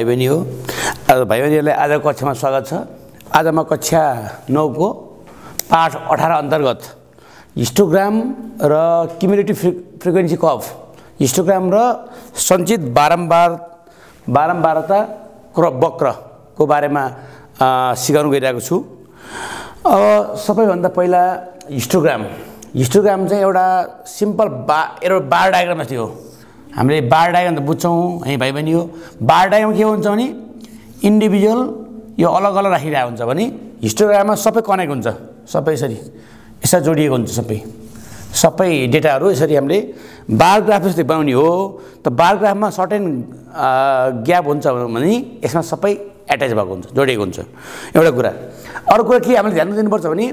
भाइ बहिनी हो। आज भाइ बहिनीहरूलाई आजको कक्षामा स्वागत छ। आज म कक्षा नौको पाठ अठार अन्तर्गत। हिस्टोग्राम र क्युमुलेटिभ फ्रि फ्रिक्वेन्सी कफ हिस्टोग्राम र सञ्चित बारम्बार बारम्बारता क्र वक्रको बारेमा सिकाउनु गइरहेको छु। अब सबैभन्दा पहिला हिस्टोग्राम। हिस्टोग्राम चाहिँ एउटा सिम्पल बा एउटा बार डायग्राम जस्तै हामीले बार डायग्राम त बुझ्छौँ है भाइ बहिनी हो बार के हुन्छ भने इन्डिभिजुअल यो अलग अलग राखिरहेको हुन्छ भने हिस्टोग्राममा सबै कनेक्ट हुन्छ। सबै यसरी यसरी जोडिएको हुन्छ सबै। सबै डेटाहरू यसरी हामीले बार ग्राफ जस्तै बनाउने हो। त बार ग्राफमा सर्टेन ग्याप हुन्छ भने यसमा सबै एट्याच भएको हुन्छ जोडिएको हुन्छ। एउटा कुरा। अर्को कुरा के हामीले ध्यान दिनुपर्छ भने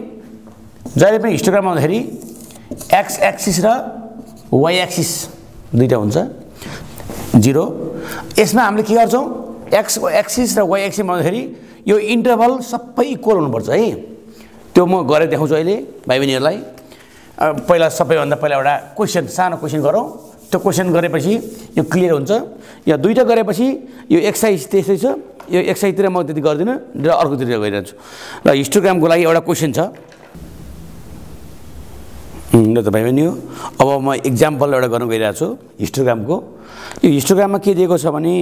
जहिले पनि हिस्टोग्राम आउँदाखेरि एक्स एक्सिस र वाइ एक्सिस दुइटा हुन्छ। जिरो। यसमा हामीले के गर्छौँ? एक्स एक्सिस र वाइ एक्सिस आउँदाखेरि यो इन्टरभल सबै इक्वल हुनुपर्छ है। त्यो म गरेर देखाउँछु अहिले भाइ बहिनीहरूलाई पहिला सबैभन्दा पहिला एउटा क्वेसन सानो क्वेसन गरौँ। त्यो क्वेसन गरेपछि यो क्लियर हुन्छ। या दुइटा गरेपछि यो एक्सर्साइज त्यस्तै छ। यो एक्सर्साइजतिर म त्यति गर्दिनँ र अर्कोतिर गइरहन्छु। र हिस्टोग्रामको लागि एउटा क्वेसन छ। ल त भाइ बहिनी हो। अब म इक्जाम्पल एउटा गर्नु गइरहेको छु हिस्टोग्रामको यो हिस्टोग्राममा के दिएको छ भने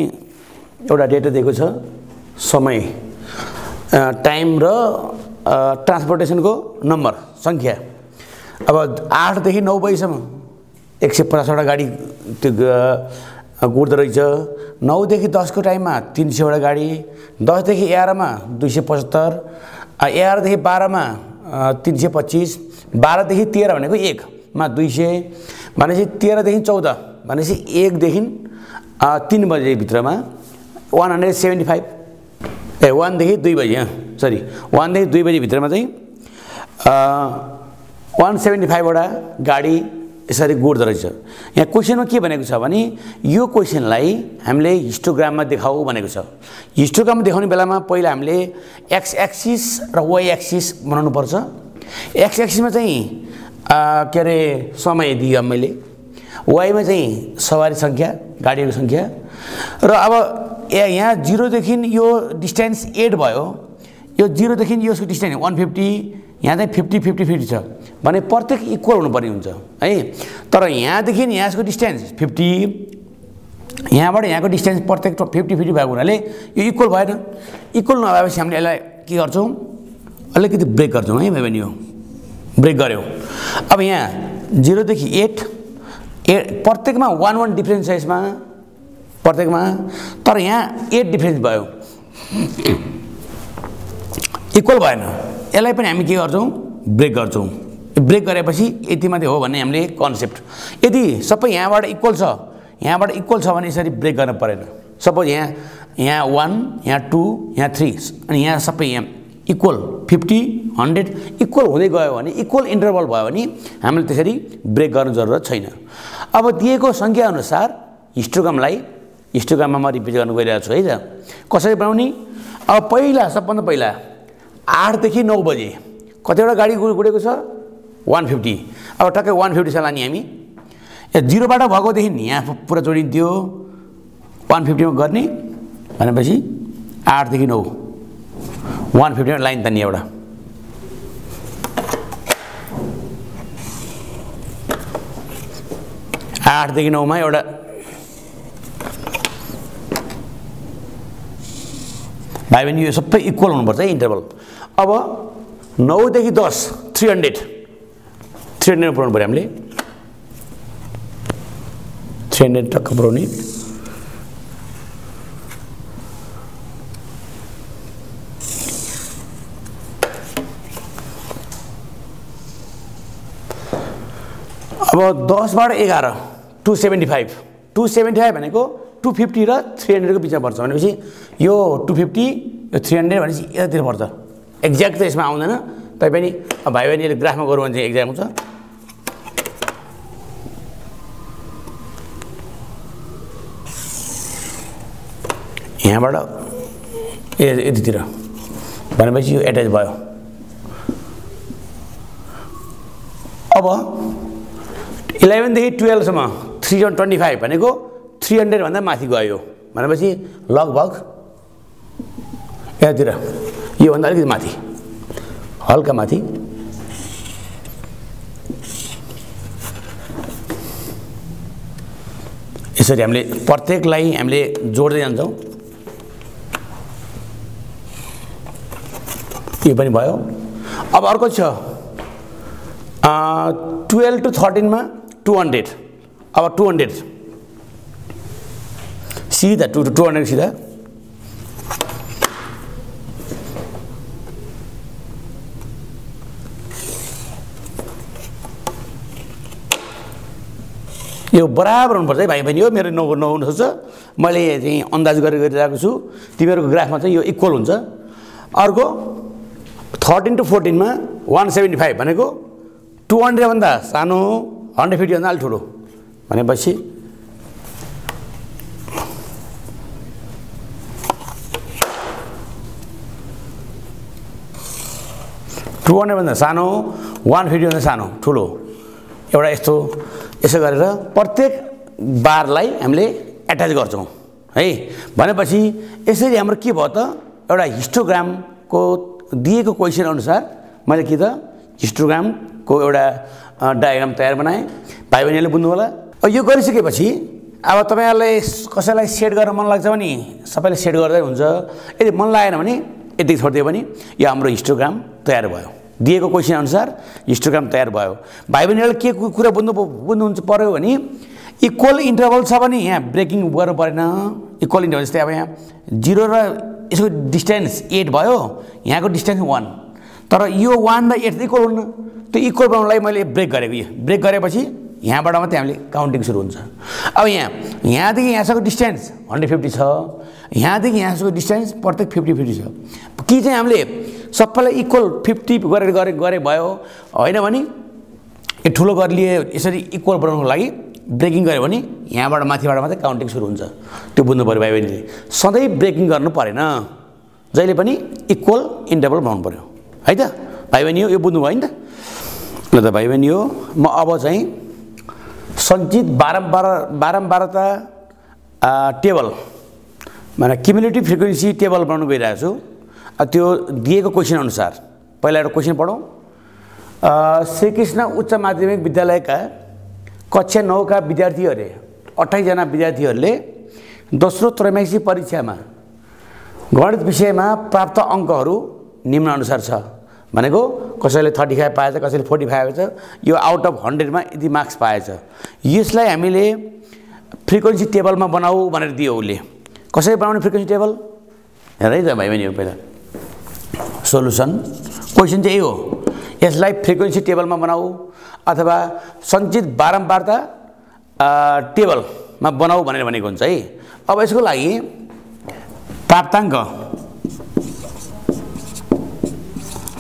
एउटा डेटा दिएको छ समय टाइम र ट्रान्सपोर्टेसनको नम्बर सङ्ख्या। अब आठदेखि नौ बजीसम्म एक सय पचासवटा गाडी त्यो गुड्दो रहेछ। नौदेखि दसको टाइममा तिन सयवटा गाडी दसदेखि एघारमा दुई सय पचहत्तर एघारदेखि बाह्रमा तिन सय पच्चिस बाह्रदेखि तेह्र भनेको एकमा दुई सय भनेपछि तेह्रदेखि चौध भनेपछि एकदेखि तिन बजेभित्रमा वान हन्ड्रेड सेभेन्टी फाइभ। ए वानदेखि दुई बजी सरी वानदेखि दुई बजीभित्रमा चाहिँ वान सेभेन्टी फाइभवटा गाडी यसरी गुड्दो रहेछ। यहाँ क्वेसनमा के भनेको छ भने यो क्वेसनलाई हामीले हिस्टोग्राममा देखाऊ भनेको छ। हिस्टोग्राममा देखाउने बेलामा पहिला हामीले एक्स एक्सिस र वाइ एक्सिस बनाउनु पर्छ एक्स एक्सिसमा चाहिँ के अरे समय दिएँ मैले। वाइमा चाहिँ सवारी सङ्ख्या गाडीको सङ्ख्या। र अब यहाँ जिरोदेखि यो डिस्टेन्स एट भयो। यो जिरोदेखि यसको डिस्टेन्स वान फिफ्टी यहाँ चाहिँ फिफ्टी फिफ्टी फिफ्टी छ। भने प्रत्येक इक्वल हुनुपर्ने हुन्छ है? तर यहाँदेखि यहाँको डिस्टेन्स फिफ्टी यहाँबाट यहाँको डिस्टेन्स प्रत्येक फिफ्टी फिफ्टी भएको हुनाले यो इक्वल भएन। इक्वल नभएपछि हामीले यसलाई के गर्छौँ? अलिकति ब्रेक गर्छौँ है हो। ब्रेक गऱ्यौँ अब यहाँ जिरोदेखि एट ए प्रत्येकमा वान वान डिफ्रेन्स छ यसमा प्रत्येकमा। तर यहाँ एट डिफ्रेन्स भयो। इक्वल भएन। यसलाई पनि हामी के गर्छौँ? ब्रेक गर्छौँ। ब्रेक गरेपछि यति मात्रै हो भन्ने हामीले कन्सेप्ट यदि सबै यहाँबाट इक्वल छ यहाँबाट इक्वल छ भने यसरी ब्रेक गर्न परेन। सपोज यहाँ यहाँ वान यहाँ टू यहाँ थ्री अनि यहाँ सबै यहाँ इक्वल फिफ्टी हन्ड्रेड इक्वल हुँदै गयो भने इक्वल इन्टरभल भयो भने हामीले त्यसरी ब्रेक गर्नु जरुरत छैन। अब दिएको सङ्ख्याअनुसार हिस्टोग्रामलाई हिस्टोग्राममा म रिपिट गर्नु गइरहेको छु है त। कसरी बनाउने? अब पहिला सबभन्दा पहिला आठदेखि नौ बजे कतिवटा गाडी गुडेको छ? वान फिफ्टी अब टक्कै वान फिफ्टीसम्म लाने हामी। जिरोबाट भएकोदेखि यहाँ पुरा जोडिन्थ्यो। वान फिफ्टीमा गर्ने भनेपछि आठदेखि नौ। वान फिफ्टीमा लाइन तान्ने एउटा। आठदेखि नौमा एउटा। भाइ बहिनी यो सबै इक्वल हुनुपर्छ है इन्टरभल अब नौदेखि दस थ्री हन्ड्रेड थ्री हन्ड्रेड पुऱ्याउनु पऱ्यो हामीले। थ्री हन्ड्रेड टक्क पुऱ्याउने। अब दसबाट एघार two seventy five two seventy five भनेको टु फिफ्टी र थ्री हन्ड्रेडको बिचमा पर्छ। भनेपछि यो टु फिफ्टी यो थ्री हन्ड्रेड भनेपछि यतातिर पर्छ। एक्ज्याक्ट त यसमा आउँदैन। तैपनि भाइ बहिनीले ग्राफमा गरौँ भने चाहिँ एक्ज्याक्ट हुन्छ। यहाँबाट ए यतितिर। भनेपछि यो एट्याच भयो। अब इलेभेनदेखि टुवेल्भसम्म थ्री ट्वेन्टी फाइभ भनेको थ्री हन्ड्रेडभन्दा माथि गयो। भनेपछि लगभग यतातिर योभन्दा अलिकति माथि हल्का माथि। यसरी हामीले प्रत्येकलाई हामीले जोड्दै जान्छौँ। यो पनि भयो। अब अर्को छ। टुवेल्भ टु थर्टिनमा टु हन्ड्रेड अब टु हन्ड्रेड सिधा टु टु हन्ड्रेड सिधा यो बराबर हुनुपर्छ है भाइ बहिनी हो मेरो नौ नहुनु सक्छ मैले चाहिँ अन्दाज गरेर गरिरहेको छु। तिमीहरूको ग्राफमा चाहिँ यो इक्वल हुन्छ। अर्को थर्टिन टु फोर्टिनमा वान सेभेन्टी फाइभ भनेको टु हन्ड्रेडभन्दा सानो हन्ड्रेड फिफ्टीभन्दा अलिक ठुलो भनेपछि टु हन्ड्रेडभन्दा सानो वान फिफ्टीभन्दा सानो ठुलो एउटा यस्तो यसो गरेर प्रत्येक बारलाई हामीले एट्याच गर्छौँ है भनेपछि यसरी हाम्रो के भयो त एउटा हिस्टोग्रामको दिएको क्वेसन अनुसार मैले के त हिस्टोग्रामको एउटा डायग्राम तयार बनाएँ। भाइ बहिनीहरूले बुझ्नु होला। यो गरिसकेपछि अब तपाईँहरूलाई कसैलाई सेट गर्न मन लाग्छ भने सबैले सेट गर्दै हुन्छ। यदि मन लागेन भने यति छोडिदियो भने यो हाम्रो हिस्टोग्राम तयार भयो। दिएको क्वेसन अनुसार हिस्टोग्राम तयार भयो। भाइ बहिनीहरूले के कुरा बुझ्नु बुझ्नुहुन्छ पऱ्यो भने इक्वल इन्टरभल छ भने यहाँ ब्रेकिङ गर्नु परेन। इक्वल इन्टरभल जस्तै अब यहाँ जिरो र यसको डिस्टेन्स एट भयो। यहाँको डिस्टेन्स वान तर यो वान र एट इक्वल हुन्न। त्यो इक्वल बनाउनलाई मैले ब्रेक गरेको यो। ब्रेक गरेपछि यहाँबाट मात्रै हामीले काउन्टिङ सुरु हुन्छ। अब यहाँ यहाँदेखि यहाँसम्म डिस्टेन्स हन्ड्रेड फिफ्टी छ। यहाँदेखि यहाँसम्म डिस्टेन्स प्रत्येक फिफ्टी फिफ्टी छ। कि चाहिँ हामीले सबैलाई इक्वल फिफ्टी गरेर गरे गरे भयो होइन भने यो ठुलो गरिलिए यसरी इक्वल बनाउनुको लागि ब्रेकिङ गऱ्यो भने यहाँबाट माथिबाट मात्रै काउन्टिङ सुरु हुन्छ। त्यो बुझ्नु पऱ्यो भाइ बहिनीले सधैँ ब्रेकिङ गर्नु परेन। जहिले पनि इक्वल इन्टरभल बनाउनु पऱ्यो। है त? भाइ बहिनी हो यो बुझ्नु भयो नि त? ल त भाइ बहिनी हो। म अब चाहिँ सञ्चित बारम्बार बारम्बारता टेबल माने क्युमुलेटिभ फ्रिक्वेन्सी टेबल बनाउनु गइरहेको छु। त्यो दिएको क्वेसन अनुसार। पहिला एउटा क्वेसन पढौँ। श्रीकृष्ण उच्च माध्यमिक विद्यालयका कक्षा नौका विद्यार्थीहरूले अठाइसजना विद्यार्थीहरूले दोस्रो त्रैमासिक परीक्षामा गणित विषयमा प्राप्त अङ्कहरू निम्नअनुसार छ। भनेको कसैले थर्टी फाइभ पाएछ कसैले फोर्टी फाइभ छ यो आउट अफ हन्ड्रेडमा यति मार्क्स पाएछ। यसलाई हामीले फ्रिक्वेन्सी टेबलमा बनाऊ भनेर दियो उसले। कसरी बनाउने फ्रिक्वेन्सी टेबल हेर है त भाइ बहिनीहरू पहिला। सोल्युसन क्वेसन चाहिँ यही हो। यसलाई फ्रिक्वेन्सी टेबलमा बनाऊ अथवा सञ्चित बारम्बारता टेबलमा बनाऊ भनेर भनेको हुन्छ है। अब यसको लागि प्राप्ताङ्क।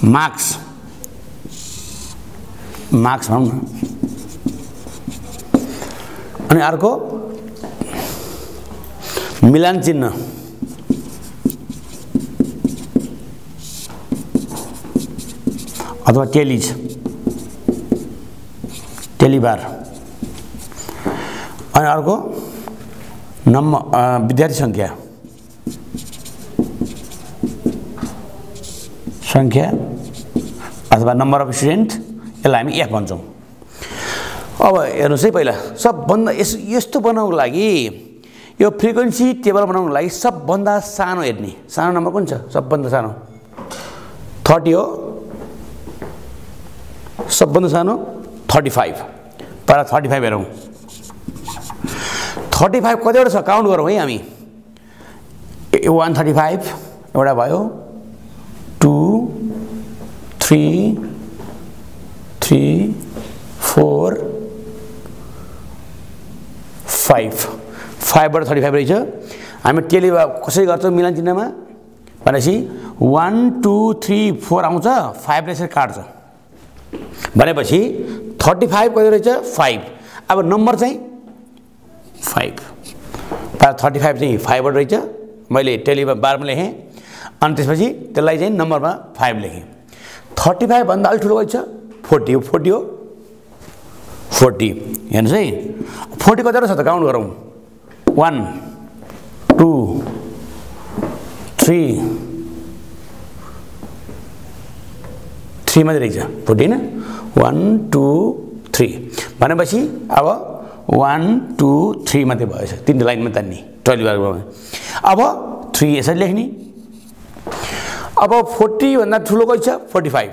मार्क्स मार्क्स भनौँ न अनि अर्को? मिलान चिन्ह। अथवा टेलिज टेलिबार। अनि अर्को? नम्बर विद्यार्थी सङ्ख्या। सङ्ख्या अथवा नम्बर अफ स्टुडेन्ट यसलाई हामी एफ भन्छौँ। अब हेर्नुहोस् है पहिला सबभन्दा यस यस्तो बनाउनुको लागि यो फ्रिक्वेन्सी टेबल बनाउनुको लागि सबभन्दा सानो हेर्ने। सानो नम्बर कुन छ? सबभन्दा सानो। थर्टी हो। सबभन्दा सानो थर्टी फाइभ पहिला थर्टी फाइभ हेरौँ। थर्टी फाइभ कतिवटा छ? काउन्ट गरौँ है हामी। वान थर्टी फाइभ एउटा भयो। Three three four five. फाइभबाट थर्टी फाइभ रहेछ। हामी टेली कसरी गर्छौँ मिलान चिन्हमा? भनेपछि वान टू थ्री फोर आउँछ फाइभले यसरी काट्छ। भनेपछि थर्टी फाइभ कति रहेछ? फाइभ। अब नम्बर चाहिँ फाइभ। थर्टी फाइभ चाहिँ फाइभबाट रहेछ। मैले टेलीमा बारमा लेखेँ। अनि त्यसपछि त्यसलाई चाहिँ नम्बरमा फाइभ लेखेँ। थर्टी फाइभभन्दा अलिक ठुलो छ फोर्टी हो फोर्टी हो। फोर्टी। हेर्नुहोस् है। फोर्टी कतिवटा छ त? काउन्ट गरौँ। वान टू थ्री थ्री मात्रै रहेछ। फोर्टी होइन वान टू थ्री भनेपछि अब वान टू थ्री मात्रै भएछ। तिनवटा लाइनमा तान्ने। ट्वेल्भ अब थ्री यसरी लेख्ने। अब फोर्टीभन्दा ठुलो कति छ फोर्टी फाइभ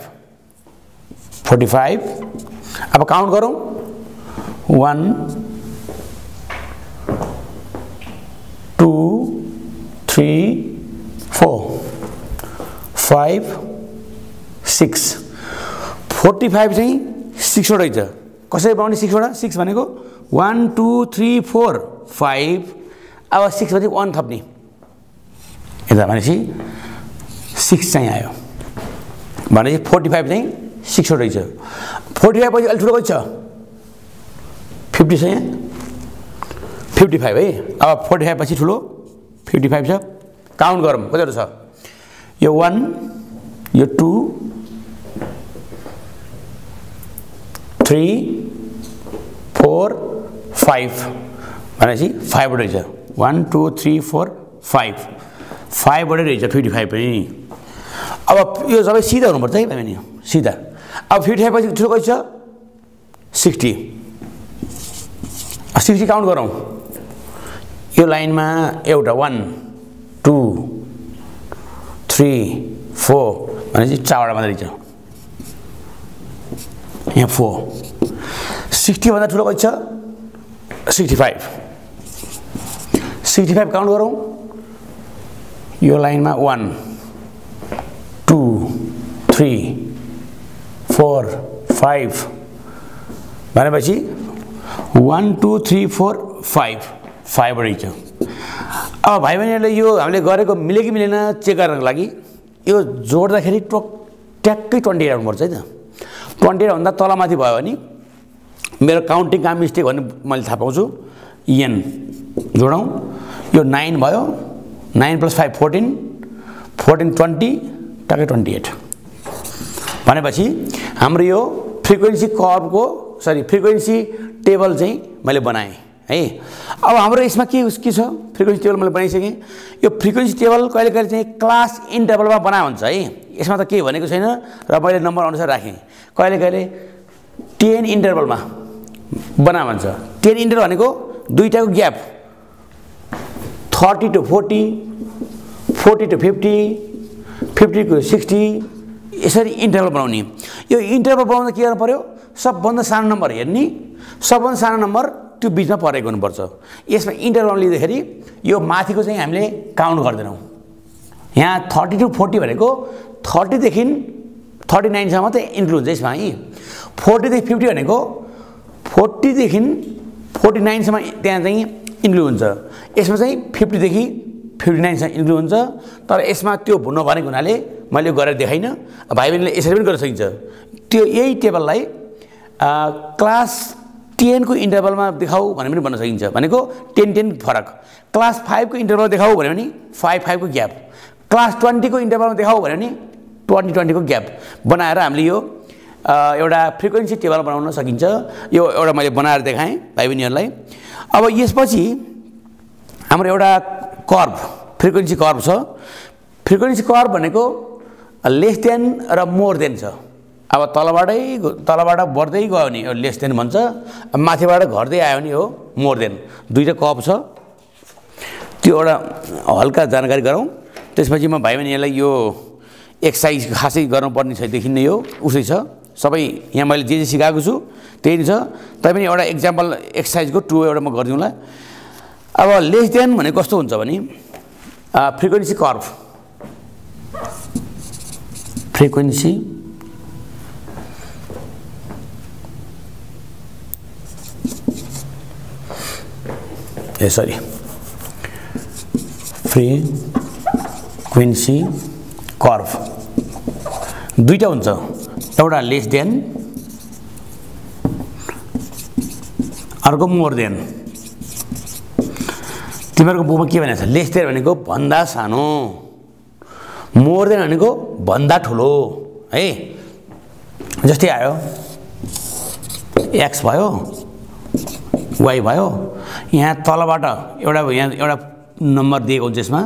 फोर्टी फाइभ अब काउन्ट गरौँ one two three four five six forty five चाहिँ सिक्सवटा छ कसरी बनाउने सिक्सवटा सिक्स भनेको one two three four five अब सिक्स भनेको वान थप्ने यता भनेपछि सिक्स चाहिँ आयो। भनेपछि फोर्टी फाइभ चाहिँ सिक्सवटै छ फोर्टी फाइभ पछि अलिक ठुलो कति छ? फिफ्टी छ यहाँ। फिफ्टी फाइभ है? अब फोर्टी फाइभ पछि ठुलो। फिफ्टी फाइभ छ। काउन्ट गरौँ। कतिवटा छ? यो वान यो टू थ्री फोर फाइभ भनेपछि फाइभवटै छ one two three four five फाइभवटै रहेछ फिफ्टी फाइभ पनि। अब यो सबै सिधा हुनुपर्छ है भाइ सिधा। अब फिफ्टी फाइभ पछि ठुलो कति छ? सिक्सटी। सिक्सटी काउन्ट गरौँ। यो लाइनमा एउटा वान टू थ्री फोर भनेपछि चारवटा मात्रै छ। यहाँ फोर। सिक्सटीभन्दा ठुलो कति छ? Sixty five. Sixty five count गरौँ। यो लाइनमा वान। थ्री फोर फाइभ भनेपछि one two three four five फाइभवटै छ अब भाइ बहिनीहरूले यो हामीले गरेको मिल्यो कि मिलेन चेक गर्नको लागि यो जोड्दाखेरि टोक ट्याक्कै ट्वेन्टी एट आउनुपर्छ है त ट्वेन्टी एटभन्दा तलमाथि भयो भने मेरो काउन्टिङ काम मिस्टेक भन्ने मैले थाहा पाउँछु एन जोडौँ यो नाइन भयो nine plus five fourteen fourteen twenty टक्कै ट्वेन्टी एट भनेपछि हाम्रो यो फ्रिक्वेन्सी कर्भको सरी फ्रिक्वेन्सी टेबल चाहिँ मैले बनाएँ है। अब हाम्रो यसमा के के छ? फ्रिक्वेन्सी टेबल मैले बनाइसकेँ। यो फ्रिक्वेन्सी टेबल कहिले कहिले चाहिँ क्लास इन्टरभलमा बनायो हुन्छ है। यसमा त केही भनेको छैन र मैले नम्बर अनुसार राखेँ। कहिले कहिले? टेन इन्टरभलमा बना भन्छ टेन इन्टरभल भनेको दुईवटाको gap. Thirty to forty forty to fifty fifty to sixty यसरी इन्टरभल बनाउने। यो इन्टरभल बनाउँदा के गर्नु पऱ्यो सबभन्दा सानो नम्बर हेर्ने। सबभन्दा सानो नम्बर त्यो बिचमा परेको हुनुपर्छ। यसमा इन्टरभल लिँदाखेरि यो माथिको चाहिँ हामीले काउन्ट गर्दैनौँ। यहाँ थर्टी टु फोर्टी भनेको थर्टीदेखि थर्टी नाइनसम्म मात्रै इन्क्लुड हुन्छ यसमा है। फोर्टीदेखि फिफ्टी भनेको फोर्टीदेखि फोर्टी नाइनसम्म त्यहाँ चाहिँ इन्क्लुड हुन्छ। यसमा चाहिँ फिफ्टीदेखि फिफ्टी नाइनसम्म इन्क्लुड हुन्छ। तर यसमा त्यो नभनेको हुनाले मैले गरेर देखाइनँ। भाइ बहिनीले यसरी पनि गर्न सकिन्छ त्यो यही टेबललाई क्लास टेनको इन्टरभलमा देखाऊ भने पनि भन्न सकिन्छ। भनेको टेन टेन फरक। क्लास फाइभको इन्टरभल देखाऊ भन्यो भने फाइभ फाइभको ग्याप। क्लास ट्वेन्टीको इन्टरभलमा देखाऊ भन्यो भने ट्वेन्टी ट्वेन्टीको ग्याप। बनाएर हामीले यो एउटा फ्रिक्वेन्सी टेबल बनाउन सकिन्छ। यो एउटा मैले बनाएर देखाएँ भाइ बहिनीहरूलाई अब यसपछि हाम्रो एउटा कर्भ फ्रिक्वेन्सी कर्भ छ। फ्रिक्वेन्सी कर्भ भनेको लेस देन र मोर देन छ। अब तलबाटै तलबाट बढ्दै गयो भने लेस देन भन्छ। माथिबाट घट्दै आयो भने हो मोर देन दुईवटा कप छ। त्यो एउटा हल्का जानकारी गरौँ। त्यसपछि म भाइ बहिनीहरूलाई यो एक्सर्साइज खासै गर्नुपर्ने छैदेखि नै यो उसै छ। सबै यहाँ मैले जे जे सिकाएको छु त्यही नै छ। तैपनि एउटा इक्जाम्पल एक्सर्साइजको टु एउटा म गरिदिउँला अब लेस देन भनेको कस्तो हुन्छ भने frequency curve frequency uh sorry frequency curve दुईवटा हुन्छ। एउटा लेस देन अर्को मोर देन तिमीहरूको बुकमा के भनेको छ? लेस देन भनेको भन्दा सानो। मोर देन भनेको भन्दा ठुलो। है जस्तै आयो। एक्स भयो वाइ भयो यहाँ तलबाट एउटा यहाँ एउटा नम्बर दिएको हुन्छ यसमा।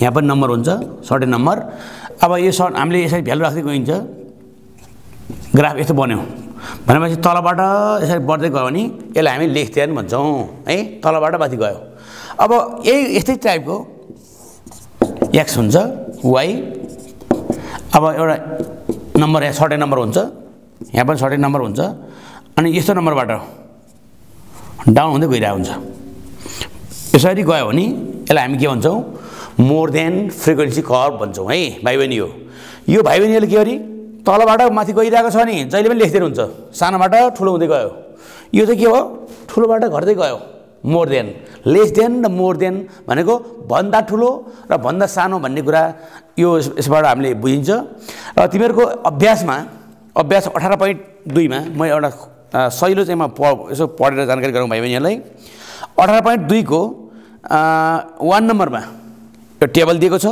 यहाँ पनि नम्बर हुन्छ सर्टेन नम्बर अब यो सर्ट हामीले यसरी भ्यालु राख्दै गइन्छ। ग्राफ यस्तो बन्यो। भनेपछि तलबाट यसरी बढ्दै गयो भने यसलाई हामी लेख्थेन भन्छौँ है तलबाट माथि गयो। अब यही यस्तै टाइपको एक्स हुन्छ। वाइ अब एउटा नम्बर यहाँ सर्टेन नम्बर हुन्छ। यहाँ पनि सर्टेन नम्बर हुन्छ। अनि यस्तो नम्बरबाट डाउन हुँदै गइरहेको हुन्छ। यसरी गयो भने यसलाई हामी के भन्छौँ? मोर देन फ्रिक्वेन्सी कर्भ भन्छौँ है भाइ बहिनी हो। यो भाइ बहिनीहरूले के गरी तलबाट माथि गइरहेको छ नि जहिले पनि लेख्दै हुन्छ सानोबाट ठुलो हुँदै गयो। यो चाहिँ के हो ठुलोबाट घट्दै गयो। मोर देन लेस देन र मोर देन भनेको भन्दा ठुलो र भन्दा सानो भन्ने कुरा यो यसबाट हामीले बुझिन्छ। र तिमीहरूको अभ्यासमा अभ्यास अठार पोइन्ट दुईमा म एउटा सहिलो चाहिँ म प यसो पढेर जानकारी गरौँ भाइ बहिनीहरूलाई। अठार पोइन्ट दुईको वान नम्बरमा यो टेबल दिएको छ।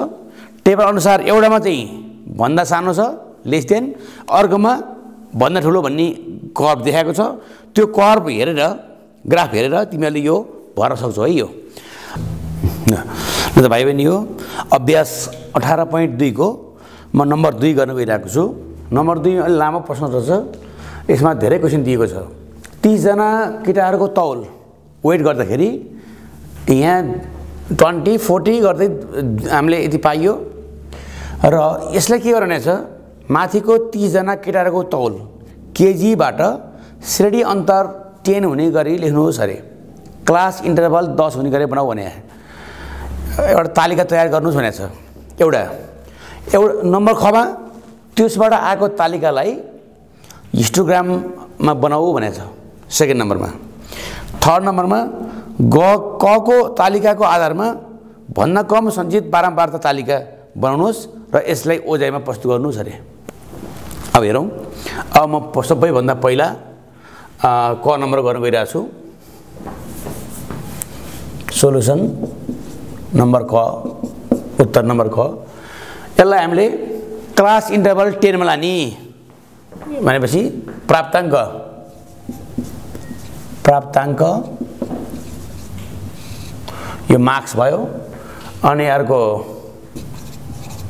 टेबल अनुसार एउटामा चाहिँ भन्दा सानो छ लेस देन अर्कोमा भन्दा ठुलो भन्ने कर्भ देखाएको छ। त्यो कर्भ हेरेर ग्राफ हेरेर तिमीहरूले यो भर्न सक्छौ है यो। ल त भाइ बहिनी हो अभ्यास अठार पोइन्ट दुईको म नम्बर दुई गर्न गइरहेको छु। नम्बर दुई अलिक लामो प्रश्न रहेछ यसमा धेरै क्वेसन दिएको छ। तिसजना केटाहरूको तौल वेट गर्दाखेरि यहाँ ट्वेन्टी फोर्टी गर्दै हामीले यति पाइयो। र यसलाई के गर्ने छ? माथिको तिसजना केटाहरूको तौल केजीबाट श्रेणी अन्तर टेन हुने गरी लेख्नुहोस् अरे। क्लास इन्टरभल दस हुने गरी बनाऊ भने। एउटा तालिका तयार गर्नुहोस् भनेको छ। एउटा। एउटा नम्बर खमा त्यसबाट आएको तालिकालाई हिस्टोग्राममा बनाऊ भनेको छ। सेकेन्ड नम्बरमा। थर्ड नम्बरमा ग कको तालिकाको आधारमा भन्दा कम सञ्चित बारम्बारता तालिका बनाउनुहोस् र यसलाई ओजाइमा प्रस्तुत गर्नुहोस् अरे। अब हेरौँ। अब म सबैभन्दा पहिला क नम्बर गर्न गइरहेको छु सोल्युसन नम्बर क उत्तर नम्बर क यसलाई हामीले क्लास इन्टरभल टेनमा लाने भनेपछि प्राप्ताङ्क प्राप्ताङ्क यो मार्क्स भयो अनि अर्को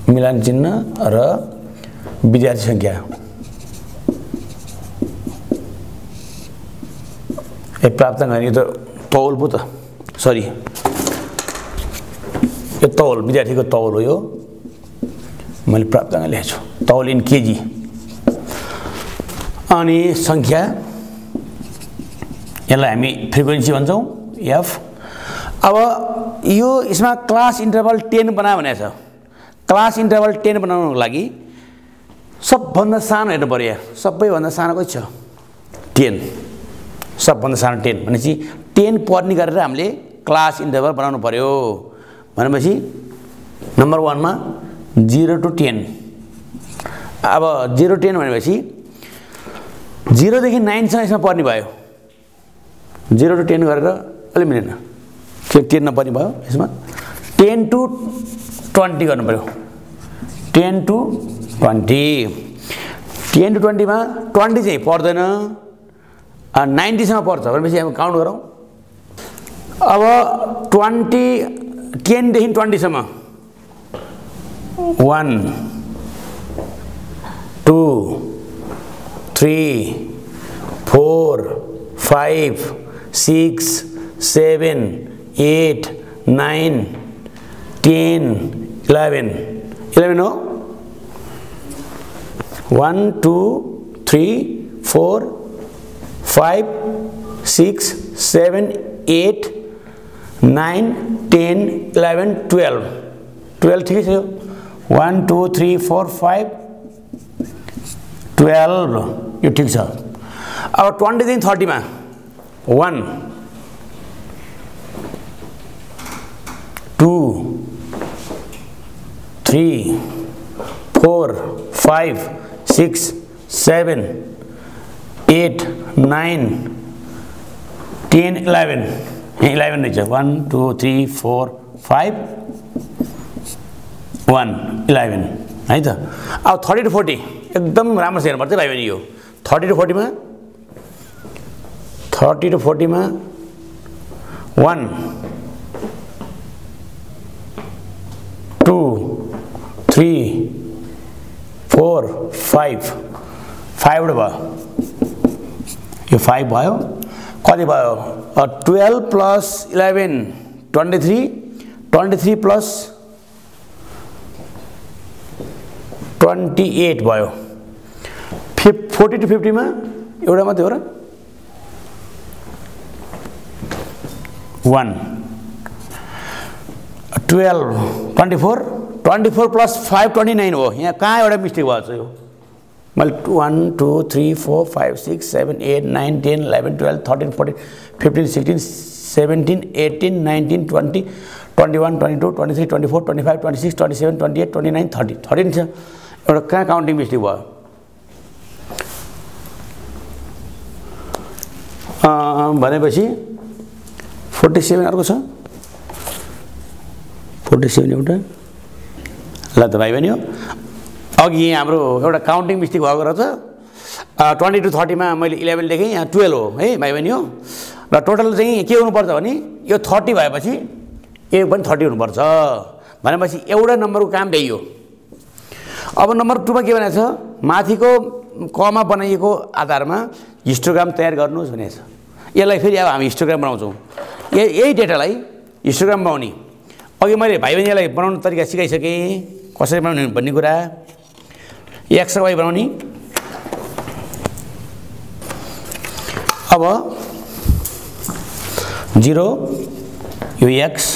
मिलान चिन्ह र विद्यार्थी सङ्ख्या ए प्राप्ताङ्क यो त तौल पो त सरी यो तौल विद्यार्थीको तौल हो यो मैले प्राप्ताङ्क लेखेको छु तौल इन केजी अनि सङ्ख्या यसलाई हामी फ्रिक्वेन्सी भन्छौँ एफ अब यो यसमा क्लास इन्टरभल टेन बनायो भने छ क्लास इन्टरभल टेन बनाउनुको लागि सबभन्दा सानो हेर्नु पऱ्यो सबैभन्दा सानो कति छ टेन सबभन्दा सानो टेन भनेपछि टेन पर्ने गरेर हामीले क्लास इन्टरभल बनाउनु पऱ्यो भनेपछि नम्बर वानमा जिरो टु टेन। अब जिरो टेन भनेपछि जिरोदेखि नाइनसम्म यसमा पर्ने भयो। जिरो टु टेन गरेर अलिक मिलेन त्यो टेन नपर्ने भयो यसमा। टेन टु ट्वेन्टी गर्नु पऱ्यो ten to twenty. Ten to ट्वेन्टीमा twenty चाहिँ पर्दैन। नाइन्टीसम्म पर्छ भनेपछि हामी काउन्ट गरौँ अब ट्वेन्टी टेनदेखि ट्वेन्टीसम्म one, two, three, four five six seven eight, nine, ten eleven eleven हो? One, two, three, four five six seven eight nine ten eleven twelve twelve ठिकै छ यो one two three four five twelve यो ठिक छ अब ट्वेन्टीदेखि थर्टीमा one two three four five six seven eight nine ten eleven eleven रहेछ one two three four five one eleven है त अब थर्टी टु फोर्टी एकदम राम्रो हेर्नुपर्छ भाइ बहिनी यो। थर्टी टु फोर्टीमा थर्टी टु फोर्टीमा वान थ्री फोर फाइभबाट भयो यो फाइभ भयो। कति भयो? Twelve plus eleven twenty three twenty three plus twenty eight भयो। फिफ फोर्टी टु फिफ्टीमा एउटा मात्रै हो र? One twelve twenty four twenty four plus five twenty nine हो। यहाँ कहाँ एउटा मिस्टेक भएको छ यो? One two three four five six seven eight nine ten eleven twelve thirteen fourteen fifteen sixteen seventeen eighteen nineteen twenty twenty one twenty two twenty three twenty four twenty five twenty six twenty seven twenty eight twenty nine thirty thirteen छ एउटा कहाँ counting mistake भयो भनेपछि forty seven अर्को छ forty seven एउटा ल त भाइ बहिनी हो अघि यहाँ हाम्रो एउटा काउन्टिङ मिस्टेक भएको रहेछ। ट्वेन्टी टू थर्टीमा मैले इलेभेन लेखेँ यहाँ टुवेल्भ हो है भाइ बहिनी हो। र टोटल चाहिँ के हुनुपर्छ भने यो थर्टी भएपछि ए पनि थर्टी हुनुपर्छ। भनेपछि एउटा नम्बरको काम भ्याइयो अब नम्बर टूमा के भनेको छ? माथिको कमा बनाइएको आधारमा हिस्टोग्राम तयार गर्नुहोस् भनेको छ। यसलाई फेरि अब हामी हिस्टोग्राम बनाउँछौँ। यही डेटालाई हिस्टोग्राम बनाउने। अघि मैले भाइ बहिनीलाई बनाउने तरिका सिकाइसकेँ। कसरी बनाउने भन्ने कुरा। एक्स वाइ बनाउने अब जिरो यो एक्स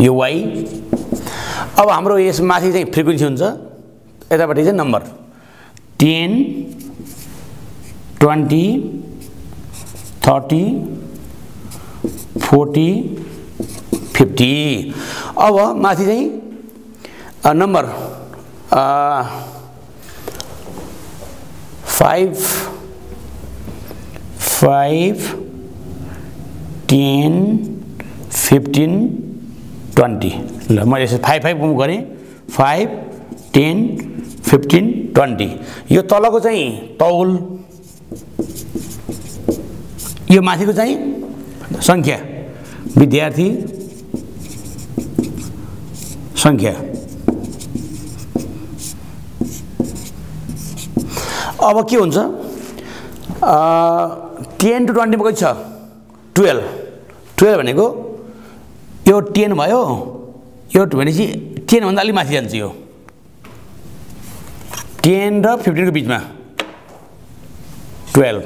यो वाइ अब हाम्रो यस माथि चाहिँ फ्रिक्वेन्सी हुन्छ। यतापट्टि चाहिँ number. Ten twenty thirty forty fifty. अब माथि चाहिँ number five five ten fifteen twenty ल मैले यसो फाइभ फाइभ गरेँ। फाइभ टेन फिफ्टिन ट्वेन्टी यो तलको चाहिँ तौल यो माथिको चाहिँ सङ्ख्या। विद्यार्थी सङ्ख्या। अब के हुन्छ? टेन टु ट्वेन्टीमा कति छ। टुवेल्भ टुवेल्भ भनेको यो टेन भयो यो भनेपछि टेनभन्दा अलिक माथि जान्छ यो। टेन र फिफ्टिनको बिचमा। टुवेल्भ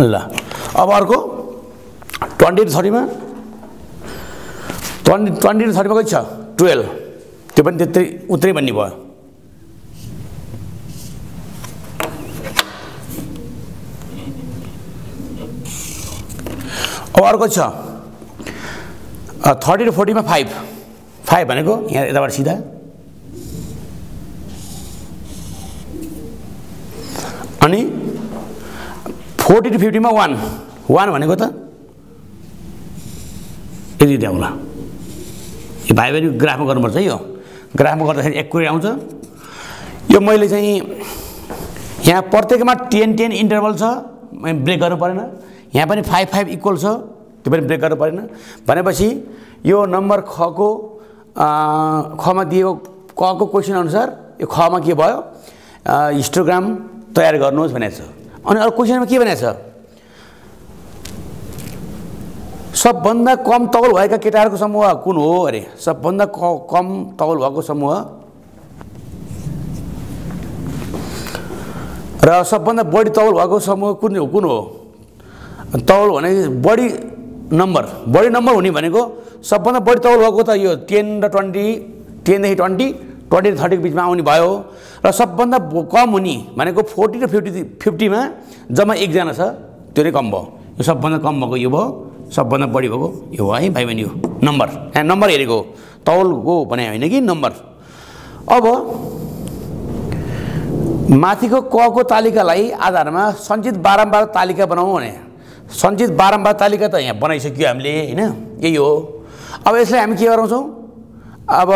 ल। अब अर्को। ट्वेन्टी थर्टीमा ट्वेन्टी ट्वेन्टी टु थर्टीमा कति छ टुवेल्भ। त्यो पनि त्यत्रै उत्रै भन्ने भयो। अब अर्को छ। थर्टी टु फोर्टीमा फाइभ। फाइभ भनेको यहाँ यताबाट सिधा। अनि फोर्टी टु फिफ्टीमा वान। वान भनेको त? यति द्याउँला यो भाइ बहिनी ग्राफमा गर्नुपर्छ यो। ग्राफमा गर्दाखेरि एकुरेट आउँछ। यो मैले चाहिँ यहाँ प्रत्येकमा टेन टेन इन्टरभल छ ब्रेक गर्नु परेन। यहाँ पनि फाइभ फाइभ इक्वल छ त्यो पनि ब्रेक गर्नु परेन। भनेपछि यो नम्बर खको खमा दिएको कको क्वेसन अनुसार यो खमा के भयो? हिस्टोग्राम तयार गर्नुहोस् भनेको छ। अनि अर्को क्वेसनमा के भनेको छ? सबभन्दा कम तौल भएका केटाहरूको समूह कुन हो? अरे सबभन्दा कम तौल भएको समूह? र सबभन्दा बढी तौल भएको समूह कुन हो? कुन हो? तौल भने बढी नम्बर बढी नम्बर हुने भनेको सबभन्दा बढी तौल भएको त यो टेन र ट्वेन्टी टेनदेखि ट्वेन्टी ट्वेन्टी र थर्टीको बिचमा आउने भयो। र सबभन्दा कम हुने भनेको फोर्टी र फिफ्टी फिफ्टीमा जम्मा एकजना छ त्यो नै कम भयो। यो सबभन्दा कम भएको यो भयो। सबभन्दा बढी भएको यो हो है भाइ बहिनी हो। नम्बर यहाँ नम्बर हेरेको तौलको भने होइन कि नम्बर अब माथिको कको तालिकालाई आधारमा सञ्चित बारम्बार तालिका बनाऊ भने सञ्चित बारम्बार तालिका त यहाँ बनाइसक्यो हामीले होइन? यही हो। अब यसलाई हामी के गराउँछौँ? अब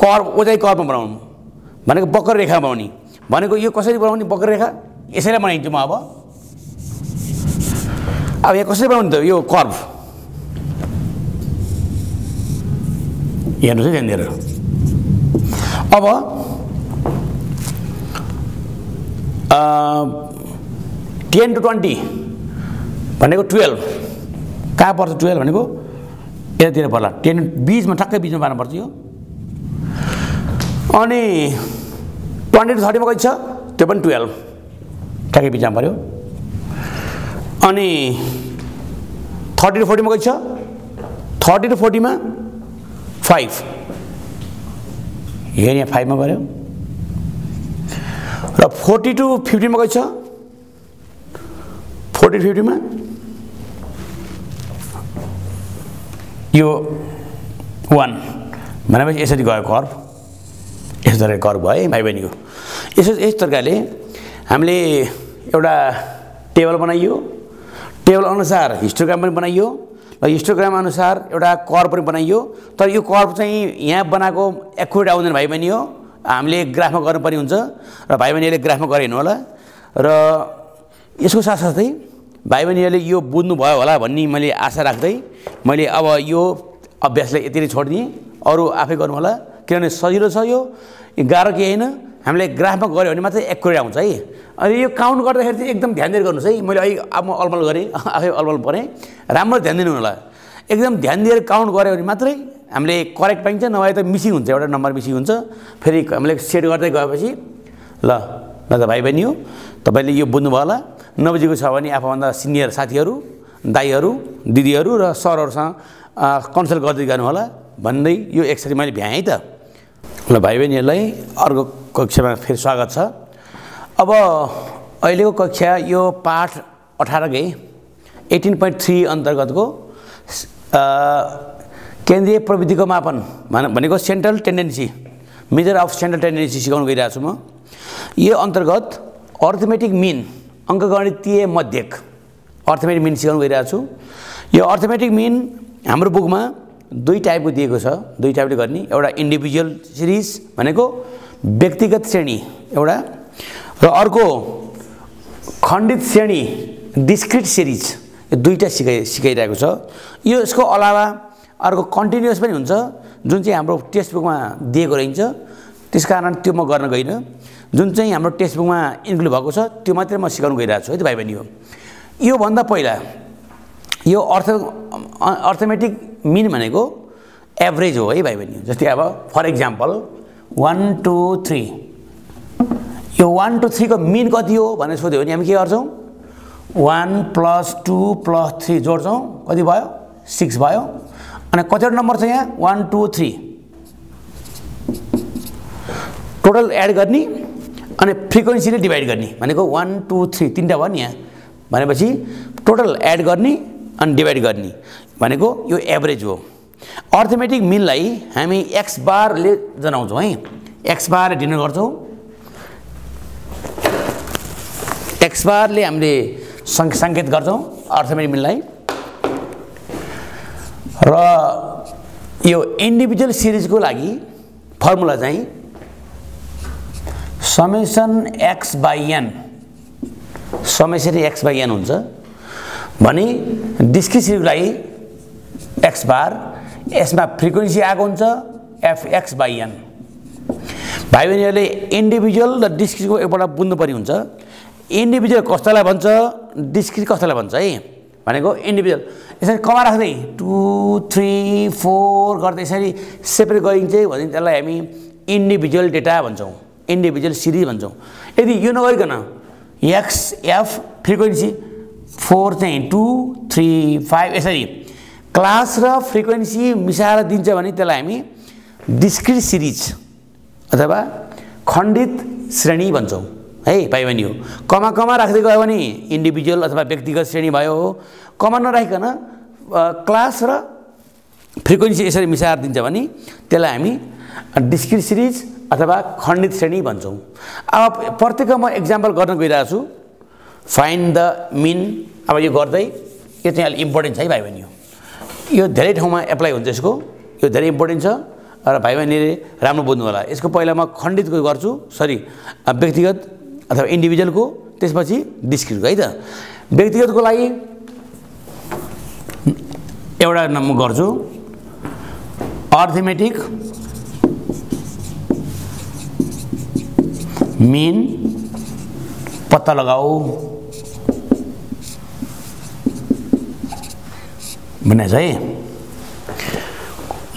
कर ओझाइ कर्म बनाउनु। भनेको बक्कर रेखा बनाउने। भनेको यो कसरी बनाउने बक्कर रेखा यसैलाई बनाइदिन्छु म अब। अब यहाँ कसरी बनाउने त यो कर्भ हेर्नुहोस् है त्यहाँनिर अब टेन टु ट्वेन्टी भनेको टुवेल्भ कहाँ पर्छ टुवेल्भ भनेको यतातिर पर्ला टेन बिचमा ठ्याक्कै बिचमा पार्नुपर्छ यो अनि ट्वेन्टी टु थर्टीमा कति छ त्यो पनि टुवेल्भ ठ्याक्कै बिचमा पऱ्यो अनि थर्टी टु फोर्टीमा कति छ थर्टी टु फोर्टीमा फाइभ। हेर यहाँ फाइभमा पऱ्यो र फोर्टी टु फिफ्टीमा कति छ फोर्टी फिफ्टीमा यो वान। भनेपछि यसरी गयो कर्भ। यस्तो तरिकाले कर्भ भयो है भाइ बहिनीको यसो यस तरिकाले हामीले एउटा टेबल बनाइयो। टेबल अनुसार हिस्टोग्राम पनि बनाइयो र हिस्टोग्राम अनुसार एउटा कर्भ पनि बनाइयो। तर यो कर्भ चाहिँ यहाँ बनाएको एकुरेट आउँदैन भाइ बहिनी हो। हामीले ग्राफमा गर्नुपर्ने हुन्छ र भाइ बहिनीहरूले ग्राफमा गरेन होला। र यसको साथसाथै भाइ बहिनीहरूले यो बुझ्नुभयो होला भन्ने मैले आशा राख्दै मैले अब यो अभ्यासलाई यति नै छोडिदिएँ। अरू आफै गर्नु होला। किनभने सजिलो छ यो। गाह्रो केही होइन। हामीले ग्राफमा गऱ्यो भने मात्रै एकुरेट आउँछ है। अनि यो काउन्ट गर्दाखेरि चाहिँ एकदम ध्यान दिएर गर्नुहोस् है। मैले अहिले अब म अलमल गरेँ आफै अलमल परेँ। राम्रो ध्यान दिनु होला। एकदम ध्यान दिएर काउन्ट गऱ्यो भने मात्रै हामीले करेक्ट पाइन्छ नभए त मिसिङ हुन्छ एउटा नम्बर मिसिङ हुन्छ। फेरि हामीले सेट गर्दै गएपछि ल ल त भाइ बहिनी हो तपाईँले यो बुझ्नुभयो होला। नबुझेको छ भने आफूभन्दा सिनियर साथीहरू दाईहरू दिदीहरू र सरहरूसँग कन्सल्ट गर्दै जानु होला भन्दै यो एकचोटि मैले भ्याएँ है त। ल भाइ बहिनीहरूलाई अर्को कक्षामा फेरि स्वागत छ। अब अहिलेको कक्षा यो पाठ अठारकै एटिन पोइन्ट थ्री अन्तर्गतको केन्द्रीय प्रविधिको मापन भन भनेको central tendency measure of central tendency सिकाउनु गइरहेको छु म। यो अन्तर्गत अर्थमेटिक मिन अङ्कगणितीय मध्यक अर्थमेटिक मिन सिकाउनु गइरहेको छु यो अर्थमेटिक मिन हाम्रो बुकमा दुई टाइपको दिएको छ दुई टाइपले गर्ने एउटा इन्डिभिजुअल सिरिज भनेको व्यक्तिगत श्रेणी एउटा। र अर्को खण्डित श्रेणी डिस्क्रिट सिरिज यो दुईवटा सिकाइ सिकाइरहेको छ। यो यसको अलावा अर्को कन्टिन्युस पनि हुन्छ जुन चाहिँ हाम्रो टेक्स्ट बुकमा दिएको रहन्छ। त्यस कारण त्यो म गर्न गइनँ। जुन चाहिँ हाम्रो टेक्स्ट बुकमा इन्क्लुड भएको छ त्यो मात्रै म सिकाउनु गइरहेको छु है त भाइ बहिनी हो। योभन्दा पहिला यो अर्थ अर्थमेटिक मिन भनेको एभरेज हो है भाइ बहिनी जस्तै अब for example one two three यो वान टू थ्रीको मिन कति हो भनेर सोध्यो भने हामी के गर्छौँ? One plus two plus three जोड्छौँ। कति भयो? सिक्स भयो। अनि कतिवटा नम्बर छ यहाँ? One two three total add गर्ने अनि फ्रिक्वेन्सीले डिभाइड गर्ने भनेको वान टू थ्री तिनवटा भयो नि यहाँ। भनेपछि टोटल एड गर्ने अनि डिभाइड गर्ने भनेको यो एभरेज हो। अर्थमेटिक मिनलाई हामी एक्स बारले जनाउँछौँ है। एक्स बार डिनर गर्छौँ। एक्स बारले हामीले सङ्केत गर्छौँ अर्थमेटिक मिनलाई र यो इन्डिभिजुअल सिरिजको लागि फर्मुला चाहिँ summation x by n summation x by n हुन्छ। भने डिस्क्रिट सिरिजको एक्स बार यसमा फ्रिक्वेन्सी आएको हुन्छ एफ एक्स बाई एन। भाइ बहिनीहरूले इन्डिभिजुअल र डिस्क्रिटको एकपल्ट बुझ्नु पर्ने हुन्छ। इन्डिभिजुअल कस्तालाई भन्छ डिस्क्रिट कस्तालाई भन्छ है? भनेको इन्डिभिजुअल। यसरी कमा राख्दै टु थ्री फोर गर्दै यसरी सेपरेट गरिन्छ भने त्यसलाई हामी इन्डिभिजुअल डेटा भन्छौँ। इन्डिभिजुअल सिरिज भन्छौँ। यदि यो नगरिकन एक्स एफ फ्रिक्वेन्सी फोर चाहिँ टू थ्री फाइभ यसरी क्लास र फ्रिक्वेन्सी मिसाएर दिन्छ भने त्यसलाई हामी डिस्क्रिट सिरिज अथवा खण्डित श्रेणी भन्छौँ। है भाइ बहिनी हो कमा कमा राख्दै गयो भने इन्डिभिजुअल अथवा व्यक्तिगत श्रेणी भयो हो कमा नराखिकन क्लास र फ्रिक्वेन्सी यसरी मिसाएर दिन्छ भने त्यसलाई हामी डिस्क्रिट सिरिज अथवा खण्डित श्रेणी भन्छौँ। अब प्रत्येकमा म इक्जाम्पल गर्न गइरहेको छु। फाइन द मिन अब यो गर्दै यो चाहिँ अलिक इम्पोर्टेन्ट छ है भाइ बहिनी हो यो धेरै ठाउँमा एप्लाई हुन्छ यसको। यो धेरै इम्पोर्टेन्ट छ र भाइ बहिनीले राम्रो बुझ्नु होला। यसको पहिला म खण्डितको गर्छु सरी व्यक्तिगत अथवा इन्डिभिजुअलको त्यसपछि डिस्क्रिटको है त? व्यक्तिगतको लागि एउटा नम्बर गर्छु। अर्थमेटिक मेन पत्ता लगाऊ। भनेको छ। है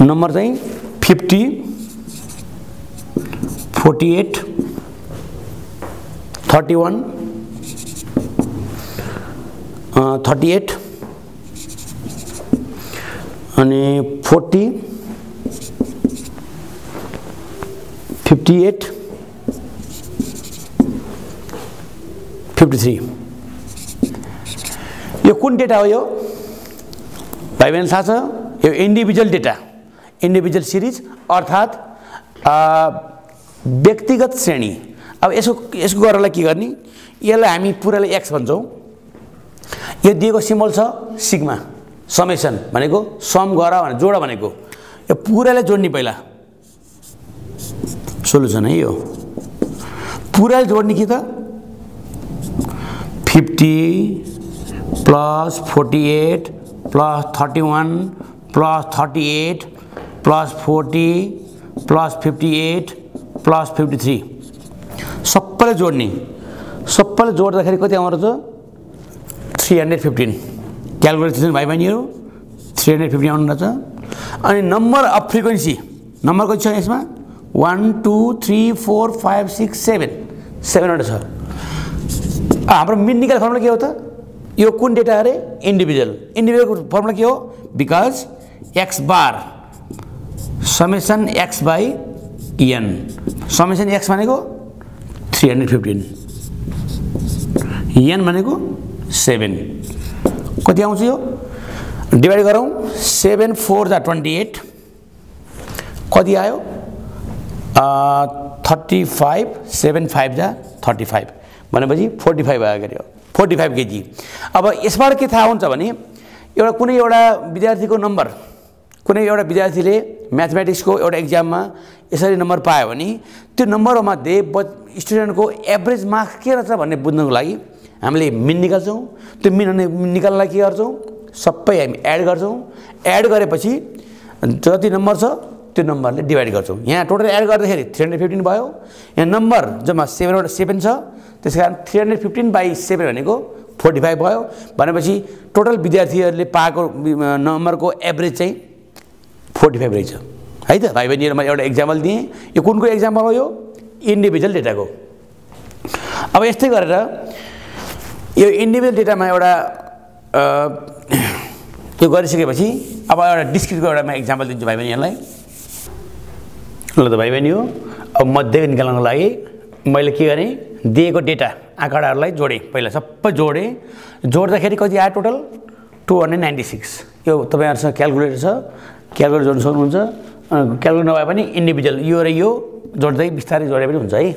नम्बर चाहिँ fifty forty eight thirty one thirty eight अनि forty fifty eight fifty three. यो कुन डेटा हो यो? भाइ बहिनी थाहा छ? यो इन्डिभिजुअल डेटा इन्डिभिजुअल सिरिज अर्थात् व्यक्तिगत श्रेणी। अब यसको यसको गरेरलाई के गर्ने? यसलाई हामी पुरालाई एक्स भन्छौँ। यो दिएको सिम्बल छ सिग्मा समेसन भनेको सम गर भने जोड भनेको। यो पुरालाई जोड्ने पहिला। सोल्युसन है यो। पुरालाई जोड्ने कि त? Fifty plus forty eight plus thirty one plus thirty eight plus forty plus fifty eight plus fifty three सबैलाई जोड्ने। सबैलाई जोड्दाखेरि कति आउँदो रहेछ? थ्री हन्ड्रेड फिफ्टिन क्यालकुलेसन भाइ बहिनीहरू थ्री हन्ड्रेड फिफ्टिन आउनु रहेछ। अनि नम्बर अफ फ्रिक्वेन्सी नम्बर कति छ यसमा? One two three four five six seven सेभेनवटा छ। हाम्रो मिन निकाल फर्मुला के हो त? यो कुन डेटा अरे? इन्डिभिजुअल इन्डिभिजुअलको फर्मुला के हो? Because x bar summation x by n summation x भनेको थ्री हन्ड्रेड फिफ्टिन एन भनेको सेभेन कति आउँछ यो? डिभाइड गरौँ। सेभेन फोर जा ट्वेन्टी एट कति आयो? थर्टी फाइभ सेभेन फाइभ जा थर्टी फाइभ भनेपछि फोर्टी फाइभ आयो अरे फोर्टी फाइभ केजी। अब यसबाट के थाहा हुन्छ भने एउटा कुनै एउटा विद्यार्थीको नम्बर कुनै एउटा विद्यार्थीले म्याथमेटिक्सको एउटा इक्जाममा यसरी नम्बर पायो भने त्यो नम्बरमध्ये ब स्टुडेन्टको एभरेज मार्क्स के रहेछ भन्ने बुझ्नको लागि हामीले मिन निकाल्छौँ। त्यो मिन निकाल्नलाई के गर्छौँ? सबै हामी एड गर्छौँ। एड गरेपछि जति नम्बर छ त्यो नम्बरले डिभाइड गर्छौँ। यहाँ टोटल एड गर्दाखेरि थ्री हन्ड्रेड फिफ्टिन भयो। यहाँ नम्बर जम्मा सेभेनवटा सेभेन छ। त्यस कारण three hundred fifteen by seven भनेको फोर्टी फाइभ भयो। भनेपछि टोटल विद्यार्थीहरूले पाएको नम्बरको एभरेज चाहिँ फोर्टी फाइभ रहेछ। है त? भाइ बहिनीहरू मैले एउटा इक्जाम्पल दिएँ। यो कुनको इक्जाम्पल हो यो? इन्डिभिजुअल डेटाको अब यस्तै गरेर यो इन्डिभिजुअल डेटामा एउटा त्यो गरिसकेपछि अब एउटा डिस्क्रिप्टको एउटा म इक्जाम्पल दिन्छु भाइ बहिनीहरूलाई ल त भाइ बहिनी हो। अब मध्य निकाल्नको लागि मैले के गरेँ? दिएको डेटा आँकडाहरूलाई जोडेँ। पहिला सबै जोडेँ। जोड्दाखेरि कति आयो total? Two hundred ninety six. यो तपाईँहरूसँग क्यालकुलेटर छ। क्यालकुलेटर जोड्नु सक्नुहुन्छ। क्यालकुलेटर नभए पनि इन्डिभिजुअल यो र यो जोड्दै बिस्तारै जोडे पनि हुन्छ है।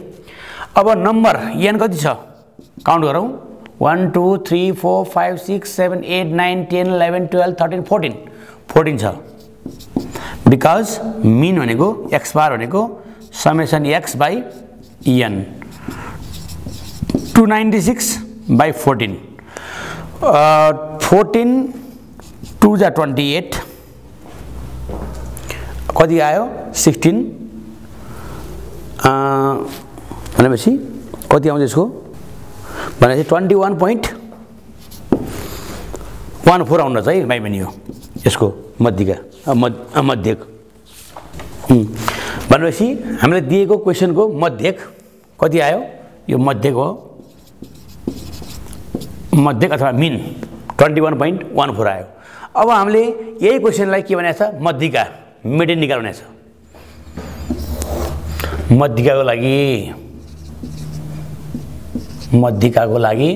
अब नम्बर एन कति छ? काउन्ट गरौँ। One two three four five six seven eight nine ten eleven twelve thirteen fourteen. Fourteen छ। बिकज मिन भनेको एक्स भनेको summation x by n two ninety six by fourteen fourteen two जा twenty eight कति आयो sixteen भनेपछि कति आउँछ यसको भनेपछि twenty one point one four आउनु है भाइ बहिनी हो यसको मध्यका मध्य भनेपछि हामीलाई दिएको क्वेसनको मध्यक कति आयो यो मध्यक हो मध्यक अथवा mean twenty one point one four आयो। अब हामीले यही क्वेसनलाई के भनेको छ? मध्यिका मिडियन निकाल्ने छ। मध्यिकाको लागि मध्यिकाको लागि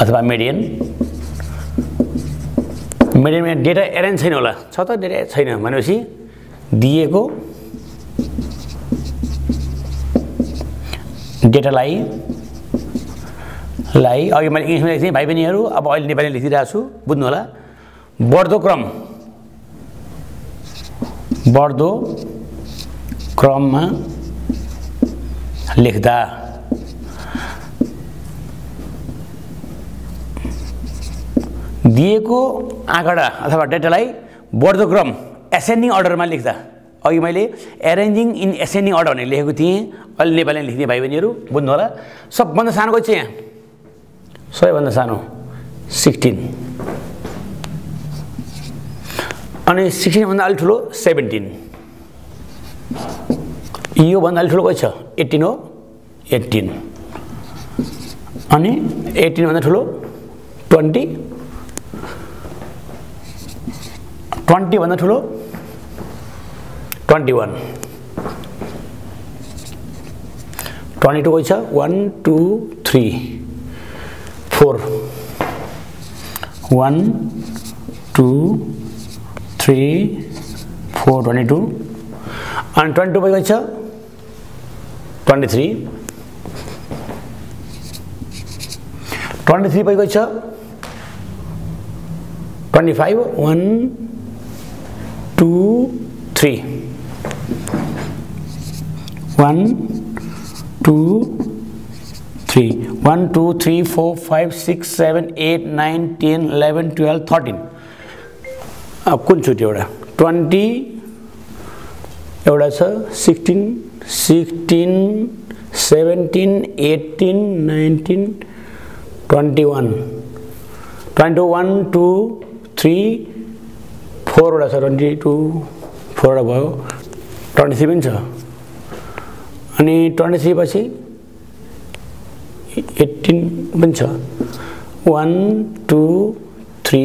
अथवा मिडियन। मिडियनमा डेटा एरेन्ज छैन होला। छ त डेटा छैन भनेपछि दिएको डेटालाई लाई अघि मैले इङ्ग्लिसमा लेखेको थिएँ भाइ बहिनीहरू अब अहिले नेपाली लेखिरहेको छु बुझ्नु होला बढ्दो क्रम। बढ्दो क्रममा लेख्दा। दिएको आँकडा अथवा डेटालाई बढ्दो क्रम एसेन्डिङ अर्डरमा लेख्दा। अघि मैले एरेन्जिङ इन एसेन्डिङ अर्डर भनेर लेखेको थिएँ। अहिले नेपालीमा लेखिदिएँ भाइ बहिनीहरू बुझ्नु होला सबभन्दा सानो चाहिँ यहाँ? सबैभन्दा सानो। सिक्सटिन। अनि सिक्सटिनभन्दा अलिक ठुलो सेभेन्टिन। योभन्दा अलिक ठुलो कति छ? एट्टिन हो। एट्टिन। अनि एट्टिनभन्दा ठुलो ट्वेन्टी। ट्वेन्टीभन्दा ठुलो ट्वेन्टी वान। ट्वेन्टी टू कति छ? One two three. Four. One two three four twenty two. अनि ट्वेन्टी टू कति छ ट्वेन्टी थ्री ट्वेन्टी थ्री कति छ twenty five one two three one two three one two three four five six seven eight nine ten eleven twelve thirteen अब कुन छुट्यो एउटा twenty एउटा छ sixteen sixteen seventeen eighteen nineteen twenty one twenty one two three फोरवटा छ twenty two फोरवटा भयो twenty three पनि छ अनि ट्वेन्टी थ्री पछि एट्टिन पनि छ one two three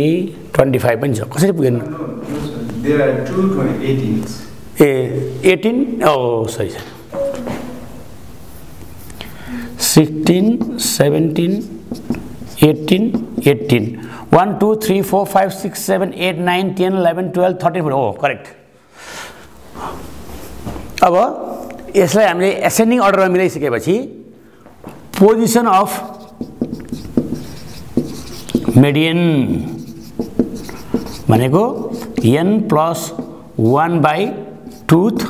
twenty five पनि छ कसरी पुगेन? There are two 18s. Uh eighteen oh sorry sorry. Sixteen seventeen eighteen eighteen. One two three four five six seven eight nine ten eleven twelve thirteen four हो correct अब यसलाई हामीले ascending अर्डरमा मिलाइसकेपछि पोजिसन अफ मेडियन भनेको n plus one by टुथ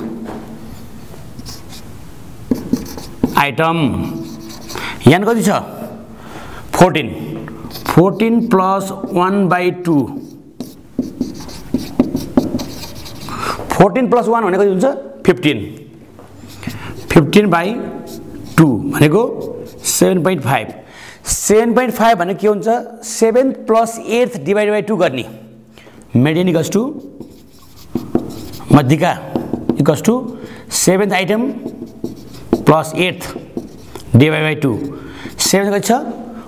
item यहाँ कति छ? Fourteen fourteen plus one by two fourteen plus one भनेको कति हुन्छ? फिफ्टिन फिफ्टिन बाई टू भनेको seven point five. Seven point five भनेको के हुन्छ? Seven plus eight divide by two गर्ने। Median equals to मध्यिका equals to seventh item plus eight divide by two. Seven कति छ?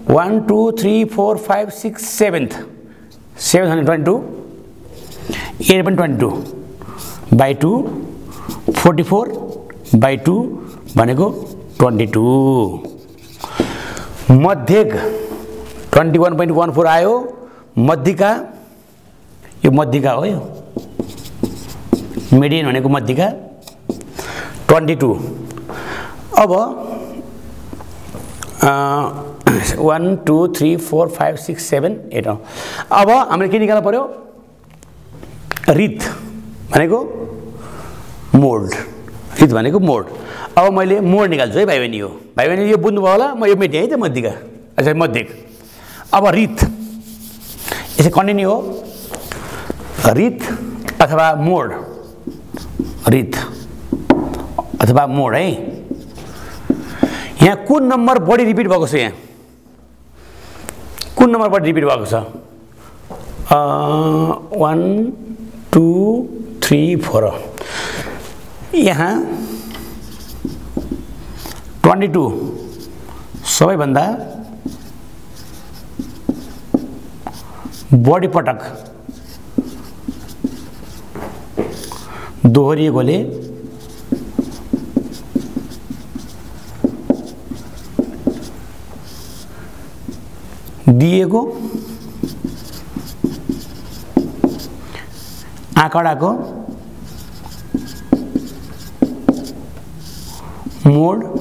One two three four five six seventh. Seven hundred twenty two. Eight पनि twenty two by two. Forty four by two भनेको twenty two. मध्यक twenty one point one four आयो मध्यिका यो मध्यिका हो यो। मिडियन भनेको मध्यिका। ट्वेन्टी टू अब one two three four five six seven eight अब हामीले के निकाल्नु पऱ्यो रित भनेको मोल्ड। रित भनेको मोड अब मैले मोड निकाल्छु है भाइ बहिनी हो। भाइ बहिनी यो बुझ्नुभयो होला म यो मेटेँ है त मध्यिका। अच्छा मध्यक। अब रित। यसै कन्टिन्यू हो। रित अथवा मोड। रित अथवा मोड है। यहाँ कुन नम्बर बढी रिपिट भएको छ यहाँ? कुन नम्बर बढी रिपिट भएको छ? One two three four. यहाँ ट्वेन्टी टू। सबैभन्दा बढी पटक। दोहोरिएकोले दिएको आँकडाको मोड।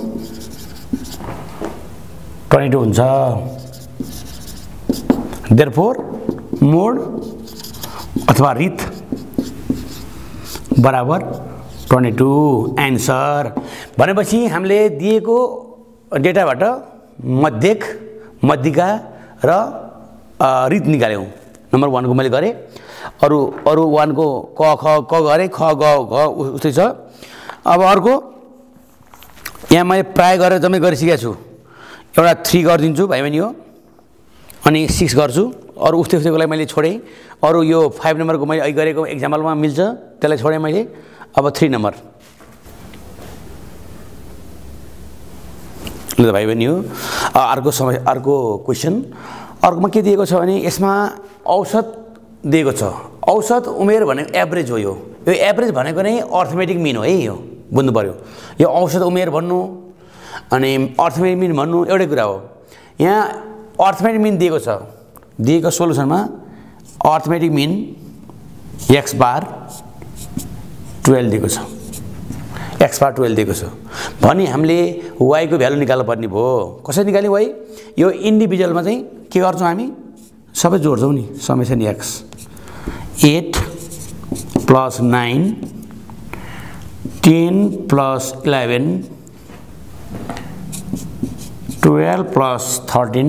ट्वेन्टी टू हुन्छ। देयरफोर मोड अथवा रित बराबर ट्वेन्टी टू एन्सर। भनेपछि हामीले दिएको डेटाबाट मध्यक मध्यिका र रित निकाल्यौँ। नम्बर वानको मैले गरेँ। अरू अरू वानको क ख क गरेँ। ख ग घ उस्तै छ। अब अर्को यहाँ मैले प्राय गरेर जम्मै गरिसकेको छु। एउटा थ्री गरिदिन्छु भाइ बहिनी हो। अनि सिक्स गर्छु। अरू उस्तै उस्तैको लागि मैले छोडेँ। अरू यो फाइभ नम्बरको मैले अघि गरेको इक्जाम्पलमा मिल्छ त्यसलाई छोडेँ मैले। अब थ्री नम्बर ल भाइ बहिनी हो। अर्को समय अर्को क्वेसन अर्कोमा के दिएको छ भने यसमा औसत दिएको छ। औसत उमेर भनेको एभरेज हो यो। यो एभरेज भनेको नै अर्थमेटिक मिन हो है यो। बुझ्नु पऱ्यो यो औसत उमेर भन्नु अनि अर्थमेटिक मिन भन्नु एउटै कुरा हो। यहाँ अर्थमेटिक मिन दिएको छ। दिएको सोल्युसनमा arithmetic mean x bar twelve दिएको छ। एक्स बार टुवेल्भ दिएको छ। भने हामीले वाइको भ्यालु निकाल्नु पर्ने भयो। कसरी निकाल्ने वाइ यो इन्डिभिजुअलमा चाहिँ के गर्छौँ हामी? सबै जोड्छौँ नि। Summation x eight plus nine ten plus eleven twelve plus thirteen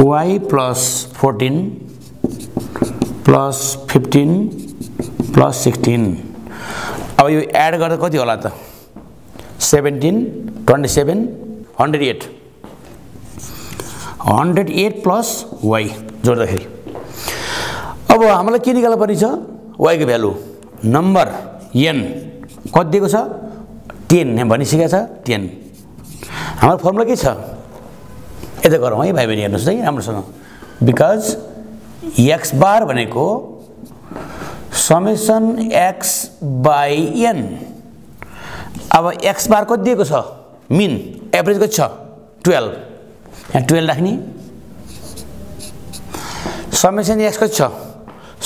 y plus fourteen plus fifteen plus sixteen अब यो एड गर्दा कति होला त? Seventeen twenty seven hundred eight hundred eight जोड्दाखेरि। अब हामीलाई के निकाल्नु पर्ने छ? वाइको भ्यालु नम्बर एन कति दिएको छ? टेन भनिसकेको छ टेन हाम्रो फर्मुला के छ यता गरौँ है भाइ बहिनी हेर्नुहोस् है राम्रोसँग बिकज एक्स बार भनेको समेसन एक्स बाई एन अब एक्स बार कति दिएको छ मिन एभरेज कति छ टुवेल्भ यहाँ टुवेल्भ राख्ने समेसन एक्स कति छ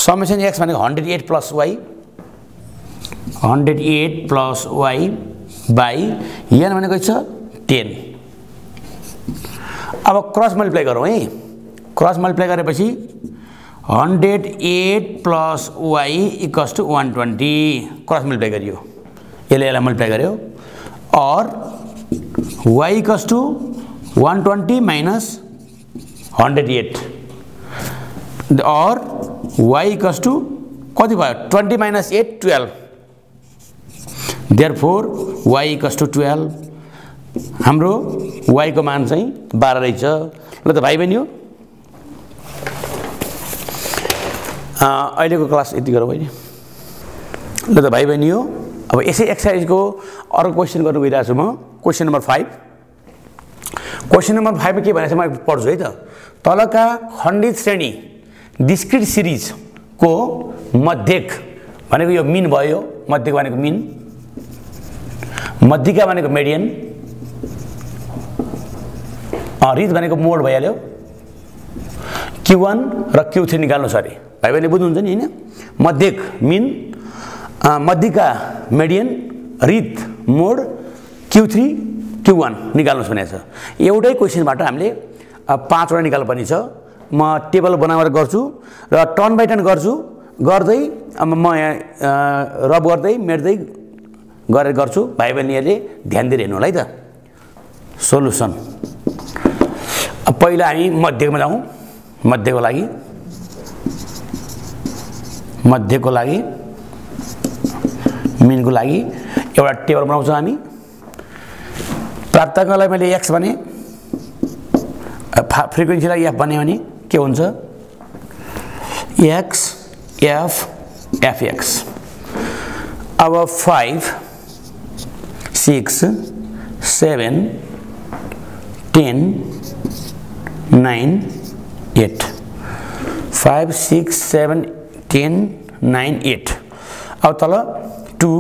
समेसन एक्स भनेको hundred eight plus y hundred eight plus y by n भनेको छ टेन अब क्रस मल्टिप्लाई गरौँ है। क्रस मल्टिप्लाई गरेपछि hundred eight plus y equals to one twenty cross multiply गरियो। यसले यसलाई मल्टिप्लाई गर्यो। Or y equals to one twenty minus hundred eight or y equals to कति भयो? Twenty minus eight twelve therefore y equals to twelve हाम्रो वाइको मान चाहिँ बाह्र रहेछ। ल त भाइ बहिनी हो। अहिलेको क्लास यति गरौँ होइन ल त भाइ बहिनी हो। अब यसै एक्सर्साइजको अर्को क्वेसन गर्नु गइरहेको छु म। Question number five question number फाइभमा के भनेको छ म पढ्छु है त। तलका खण्डित श्रेणी डिस्क्रिट सिरिजको मध्यक भनेको यो मिन भयो। मध्यक भनेको मिन मध्यिका भनेको मेडियन रिज भनेको मोड भइहाल्यो। क्यु वान र क्यु थ्री निकाल्नुहोस् अरे। भाइ बहिनी बुझ्नुहुन्छ नि होइन? मध्यक मिन मध्यिका मेडियन रित mode Q three Q one निकाल्नुहोस् भनेको छ। एउटै क्वेसनबाट हामीले पाँचवटा निकाल्नुपर्ने छ। म टेबल बनाएर गर्छु र टर्न बाई टर्न गर्छु। गर्दै म यहाँ रब गर्दै मेट्दै गरेर गर्छु। भाइ बहिनीहरूले ध्यान दिएर हेर्नु होला है त। सोल्युसन अब पहिला हामी मध्यमा जाउँ। मध्यको लागि। मध्यको लागि। मिनको लागि। एउटा टेबल बनाउँछौँ हामी। प्राप्तकलाई मैले एक्स भने। फा फ्रिक्वेन्सीलाई एफ भने भने के हुन्छ? एक्स एफ एफएक्स अब five six seven ten nine eight five six seven ten nine eight अब तल टू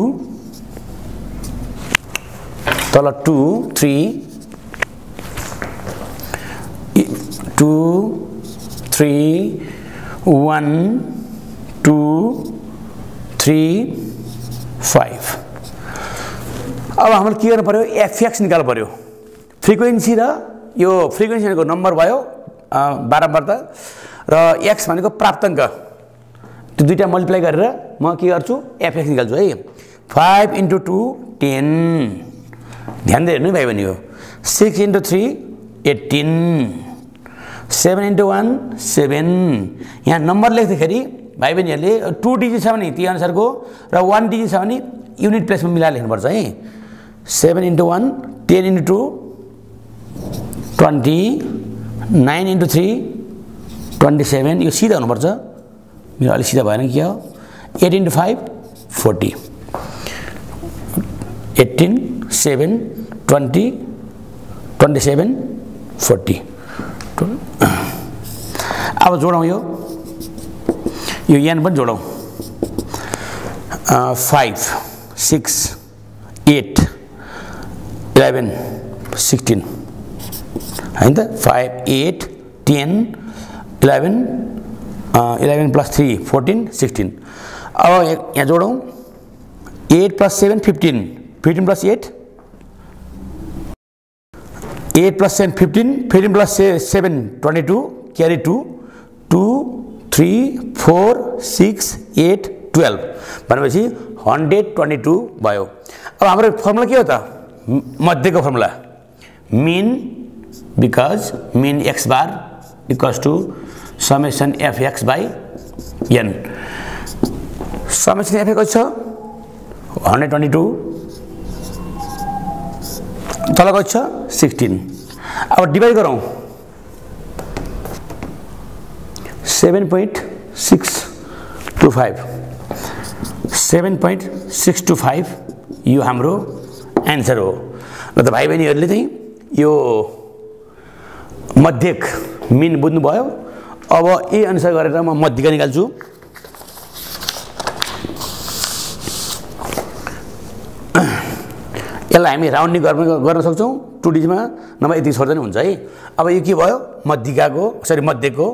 तल two three two three one two three five अब हाम्रो के गर्नु पऱ्यो एफएक्स निकाल्नु पऱ्यो फ्रिक्वेन्सी र यो फ्रिक्वेन्सी भनेको नम्बर भयो बारम्बार त। र एक्स भनेको प्राप्ताङ्क। त्यो दुइटा मल्टिप्लाई गरेर म के गर्छु? एफएक्स निकाल्छु है। फाइभ इन्टु टू टेन ध्यान दिएर हेर्नु भाइ बहिनी हो। Six into three eighteen seven into one seven यहाँ नम्बर लेख्दाखेरि भाइ बहिनीहरूले टु डिजिट छ भने त्यही अनुसारको र वान डिजिट छ भने युनिट प्लेसमा मिलाएर लेख्नुपर्छ है। Seven into one ten into two twenty nine into three twenty seven. यो सिधा हुनुपर्छ। मेरो अलिक सिधा भएन के हो? Eight into five forty. Eighteen seven twenty twenty seven forty. अब जोडौँ यो। यो यान पनि जोडौँ। Five six eight eleven sixteen होइन त five eight ten eleven eleven plus three fourteen sixteen अब यहाँ जोडौँ। Eight plus seven fifteen fifteen plus eight eight plus seven fifteen fifteen plus से seven twenty two carry two two three four six eight twelve भनेपछि hundred twenty two भयो अब हाम्रो formula के हो त मध्येको formula mean because mean x bar equals to summation f x by n summation f कति छ हन्ड्रेड ट्वेन्टी टू तल कति छ सिक्सटिन अब डिभाइड गरौँ seven point six two five seven point six two five यो हाम्रो एन्सर हो। र त भाइ बहिनीहरूले चाहिँ यो मध्यक मिन बुझ्नुभयो अब यही अनुसार गरेर म मध्यका निकाल्छु। यसलाई हामी राउन्डिङ गर्न गर्न सक्छौँ टु डिजमा नभए यति छोड्दा हुन्छ है। अब यो के भयो? मध्यिकाको सरी मध्यको।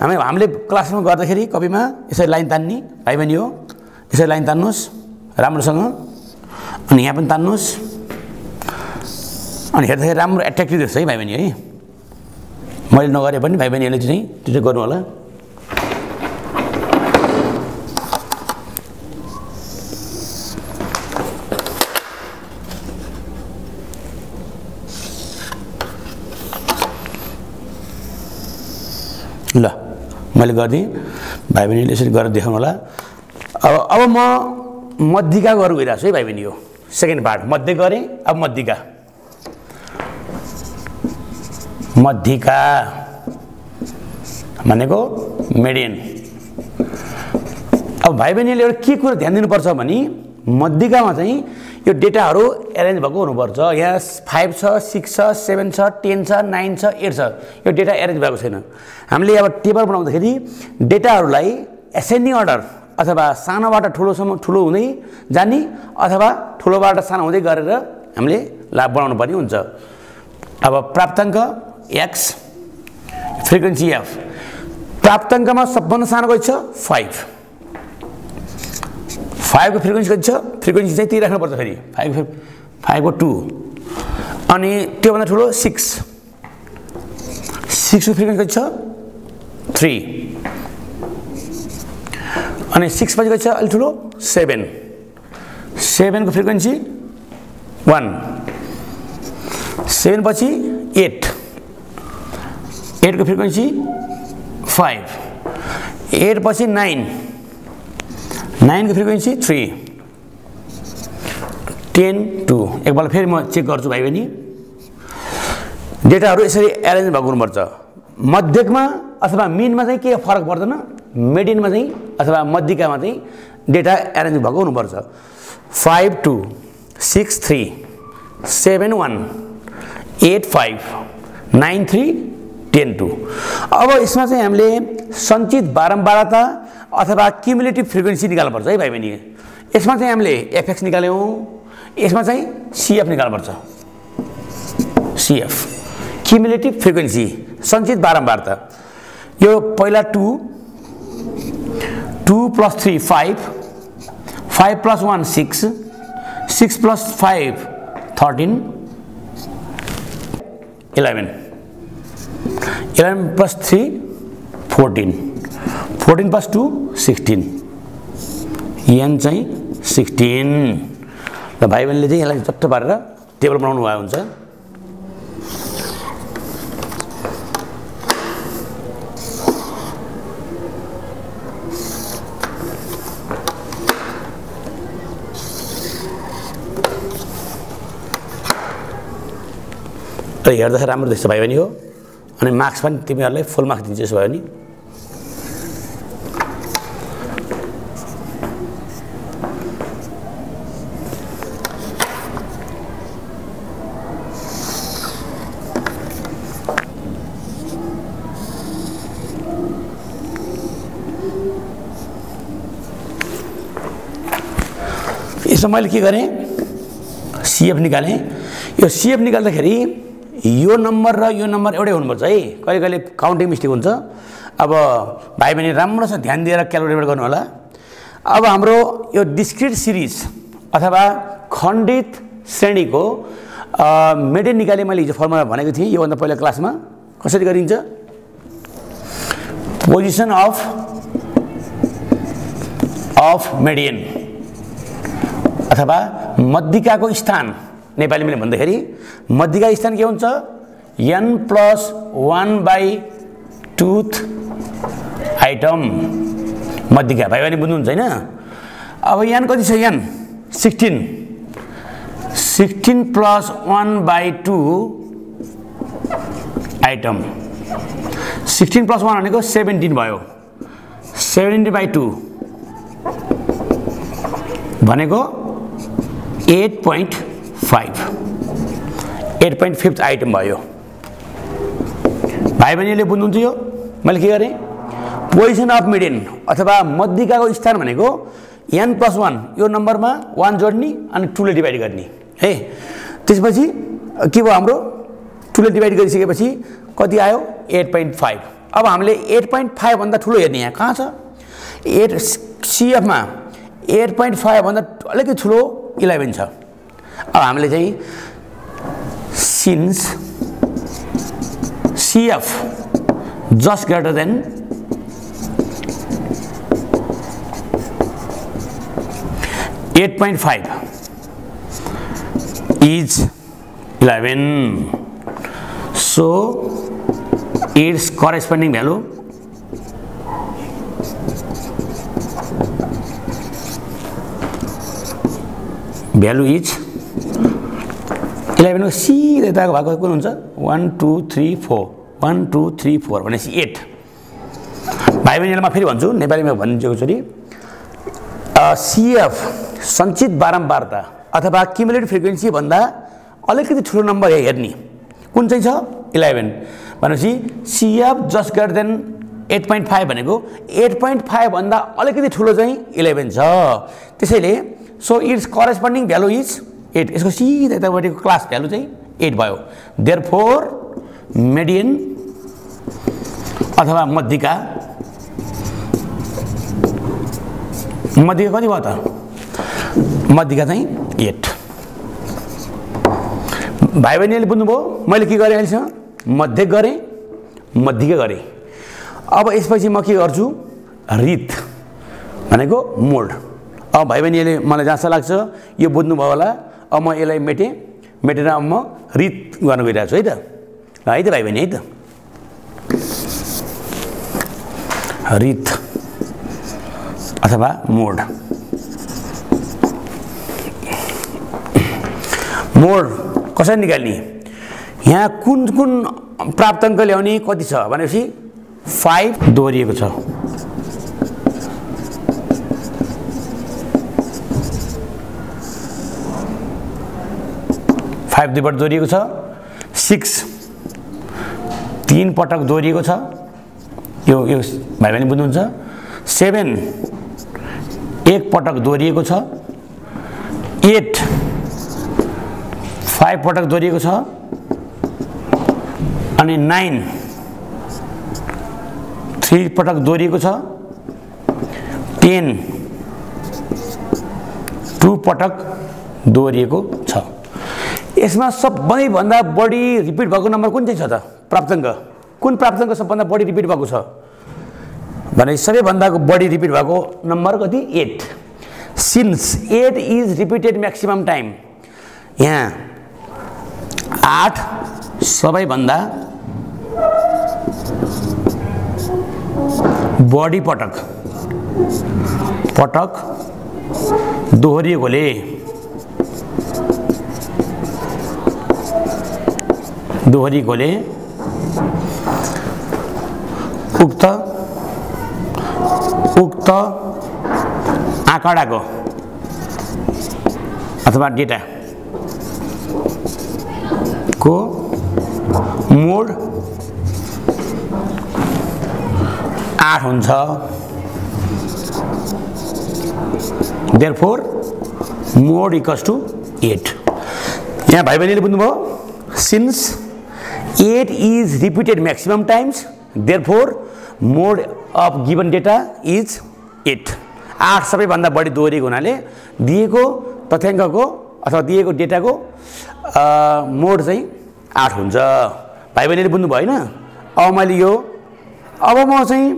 हामी हामीले क्लासमा गर्दाखेरि कपीमा यसरी लाइन तान्ने भाइ बहिनी हो यसरी लाइन तान्नुहोस् राम्रोसँग। अनि यहाँ पनि तान्नुहोस्। अनि हेर्दाखेरि राम्रो एट्र्याक्टिभ देख्छ है भाइ बहिनी है। मैले नगरे पनि भाइ बहिनीहरूले चाहिँ त्यो चाहिँ गर्नु होला। ल मैले गरिदिएँ। भाइ बहिनीले यसरी गरेर देखाउनु होला। अब अब म मध्यिका गरेर गइरहेको छु है भाइ बहिनी हो। सेकेन्ड पार्ट मध्य गरेँ अब मध्यिका। मध्यिका भनेको मेडियन। अब भाइ बहिनीले एउटा के कुरो ध्यान दिनुपर्छ भने मध्यिकामा चाहिँ यो डेटाहरू एरेन्ज भएको हुनुपर्छ। यहाँ फाइभ छ सिक्स छ सेभेन छ टेन छ नाइन छ एट छ। यो डेटा एरेन्ज भएको छैन। हामीले अब टेबल बनाउँदाखेरि डेटाहरूलाई एसेन्डिङ अर्डर अथवा सानोबाट ठुलोसम्म ठुलो हुँदै जाने अथवा ठुलोबाट सानो हुँदै गरेर हामीले लाभ बनाउनु पर्ने हुन्छ। अब प्राप्ताङ्क एक्स फ्रिक्वेन्सी एफ प्राप्ताङ्कमा सबभन्दा सानो कति छ? फाइभ फाइभको फ्रिक्वेन्सी कति छ? फ्रिक्वेन्सी चाहिँ त्यही राख्नुपर्छ फेरि। फाइभ फाइभको टू अनि त्योभन्दा ठुलो सिक्स सिक्सको फ्रिक्वेन्सी कति छ? थ्री अनि सिक्स पछि कति छ? अलिक ठुलो सेभेन सेभेनको फ्रिक्वेन्सी वान सेभेन पछि एट एटको फ्रिक्वेन्सी फाइभ एट पछि नाइन नाइनको फ्रिक्वेन्सी थ्री टेन टू एकपल्ट फेरि म चेक गर्छु भाइ बहिनी। डेटाहरू यसरी एरेन्ज भएको हुनुपर्छ मध्यकमा अथवा मिनमा चाहिँ के फरक पर्दैन। मिडियनमा चाहिँ अथवा मध्यिकामा चाहिँ डेटा एरेन्ज भएको हुनुपर्छ। Five two six three seven one eight five nine three ten two. अब यसमा चाहिँ हामीले सञ्चित बारम्बारता अथवा क्युमुलेटिभ फ्रिक्वेन्सी निकाल्नुपर्छ है भाइ बहिनी यसमा चाहिँ हामीले एफएक्स निकाल्यौँ। यसमा चाहिँ सिएफ निकाल्नुपर्छ। सिएफ क्युमुलेटिभ फ्रिक्वेन्सी सञ्चित बारम्बारता। यो पहिला two two plus three five five plus one six six plus five thirteen eleven eleven plus three fourteen fourteen plus two sixteen n चाहिँ सिक्सटिन र भाइ बहिनीले चाहिँ यसलाई चट्ट पारेर टेबल बनाउनु भएको हुन्छ। र हेर्दाखेरि राम्रो देख्छ भाइ बहिनी हो। अनि मार्क्स पनि तिमीहरूलाई फुल मार्क्स दिन्छ भयो भने यसमा मैले के गरेँ? सिएफ निकालेँ। यो सिएफ निकाल्दाखेरि यो नम्बर र यो नम्बर एउटै हुनुपर्छ है। कहिले कहिले काउन्टिङ मिस्टेक हुन्छ। अब भाइ बहिनी राम्रोसँग ध्यान दिएर क्यालकुलेट गर्नु होला। अब हाम्रो यो डिस्क्रिट सिरिज अथवा खण्डित श्रेणीको मेडेन निकाले मैले हिजो फर्मुला भनेको थिएँ। योभन्दा पहिला क्लासमा कसरी गरिन्छ? पोजिसन अफ अफ मेडियन अथवा मध्यिकाको स्थान। नेपाली मैले भन्दाखेरि मध्यिका स्थान के हुन्छ? N plus one by twoth item मध्यिका भाइ बहिनी बुझ्नुहुन्छ होइन? अब यान कति छ यान sixteen sixteen plus one by two item sixteen plus one भनेको सेभेन्टिन भयो. सेभेन्टिन बाई टू भनेको eight point five eight point fifth item भयो. भाइ बहिनीले बुझ्नुहुन्छ यो? मैले के गरेँ? पोजिसन अफ मिडियन अथवा मध्यिकाको स्थान भनेको एन प्लस वान यो नम्बरमा वान जोड्ने अनि टूले डिभाइड गर्ने है? त्यसपछि के भयो हाम्रो? टूले डिभाइड गरिसकेपछि कति आयो? एट पोइन्ट फाइभ अब हामीले एट पोइन्ट फाइभभन्दा ठुलो हेर्ने यहाँ कहाँ छ? एट सिएफमा एट पोइन्ट फाइभभन्दा अलिकति ठुलो इलेभेन छ। अब हामीले चाहिँ since CF just greater than eight point five is eleven so it's corresponding value value is इलेभेनको सिधै यताको भएको कुन हुन्छ one two three four one two three four भनेपछि एट भाइ बहिनीलाई म फेरि भन्छु नेपालीमा भनिदिन्छु एकचोटि सिएफ सञ्चित बारम्बारता अथवा क्युमुलेटिभ फ्रिक्वेन्सीभन्दा अलिकति ठुलो नम्बर हेर्ने कुन चाहिँ छ इलेभेन भनेपछि CF just greater than eight point five भनेको एट पोइन्ट फाइभभन्दा अलिकति ठुलो चाहिँ इलेभेन छ त्यसैले so it's corresponding value is eight यसको सिधा यतापट्टिको क्लास भ्यालु चाहिँ एट भयो। देयर फोर मेडियन अथवा मध्यिका मध्यिका कति भयो त? मध्यिका चाहिँ एट भाइ बहिनीले बुझ्नुभयो मैले के गरेँ अहिलेसम्म? मध्य गरेँ मध्यिका गरेँ। अब यसपछि म के गर्छु? रित भनेको मोल्ड। अब भाइ बहिनीले मलाई जहाँसम्म लाग्छ यो बुझ्नुभयो होला। अब म यसलाई मेटेँ मेटेर अब म रित गर्न गइरहेको छु है त? है त भाइ बहिनी है त? रित अथवा मोड। मोड कसरी निकाल्ने? यहाँ कुन कुन प्राप्ताङ्क ल्याउने कति छ भनेपछि फाइभ दोहोरिएको छ। फाइभ दुईपल्ट दोहोरिएको छ सिक्स तिन पटक दोहोरिएको छ यो यो भाइ बहिनी बुझ्नुहुन्छ सेभेन एक पटक दोहोरिएको छ एट फाइभ पटक दोहोरिएको छ अनि नाइन थ्री पटक दोहोरिएको छ टेन टु पटक दोहोरिएको यसमा सबैभन्दा बढी रिपिट भएको नम्बर कुन चाहिँ छ त? प्राप्ताङ्क। कुन प्राप्ताङ्क सबभन्दा बढी रिपिट भएको छ? भने सबैभन्दा बढी रिपिट भएको नम्बर कति? Eight. Since eight is repeated maximum time. यहाँ आठ सबैभन्दा बढी पटक। पटक दोहोरिएकोले दोहोरीकोले उक्त उक्त आँकडाको अथवा डेटा को मोड आठ हुन्छ। Therefore mode equals to eight. यहाँ भाइ बहिनीले बुझ्नुभयो since eight is repeated maximum times therefore mode of given data is eight आठ सबैभन्दा बढी दोहोरिएको हुनाले दिएको तथ्याङ्कको अथवा दिएको डेटाको मोड चाहिँ आठ हुन्छ। भाइ बहिनीले बुझ्नुभयो होइन अब मैले यो अब म चाहिँ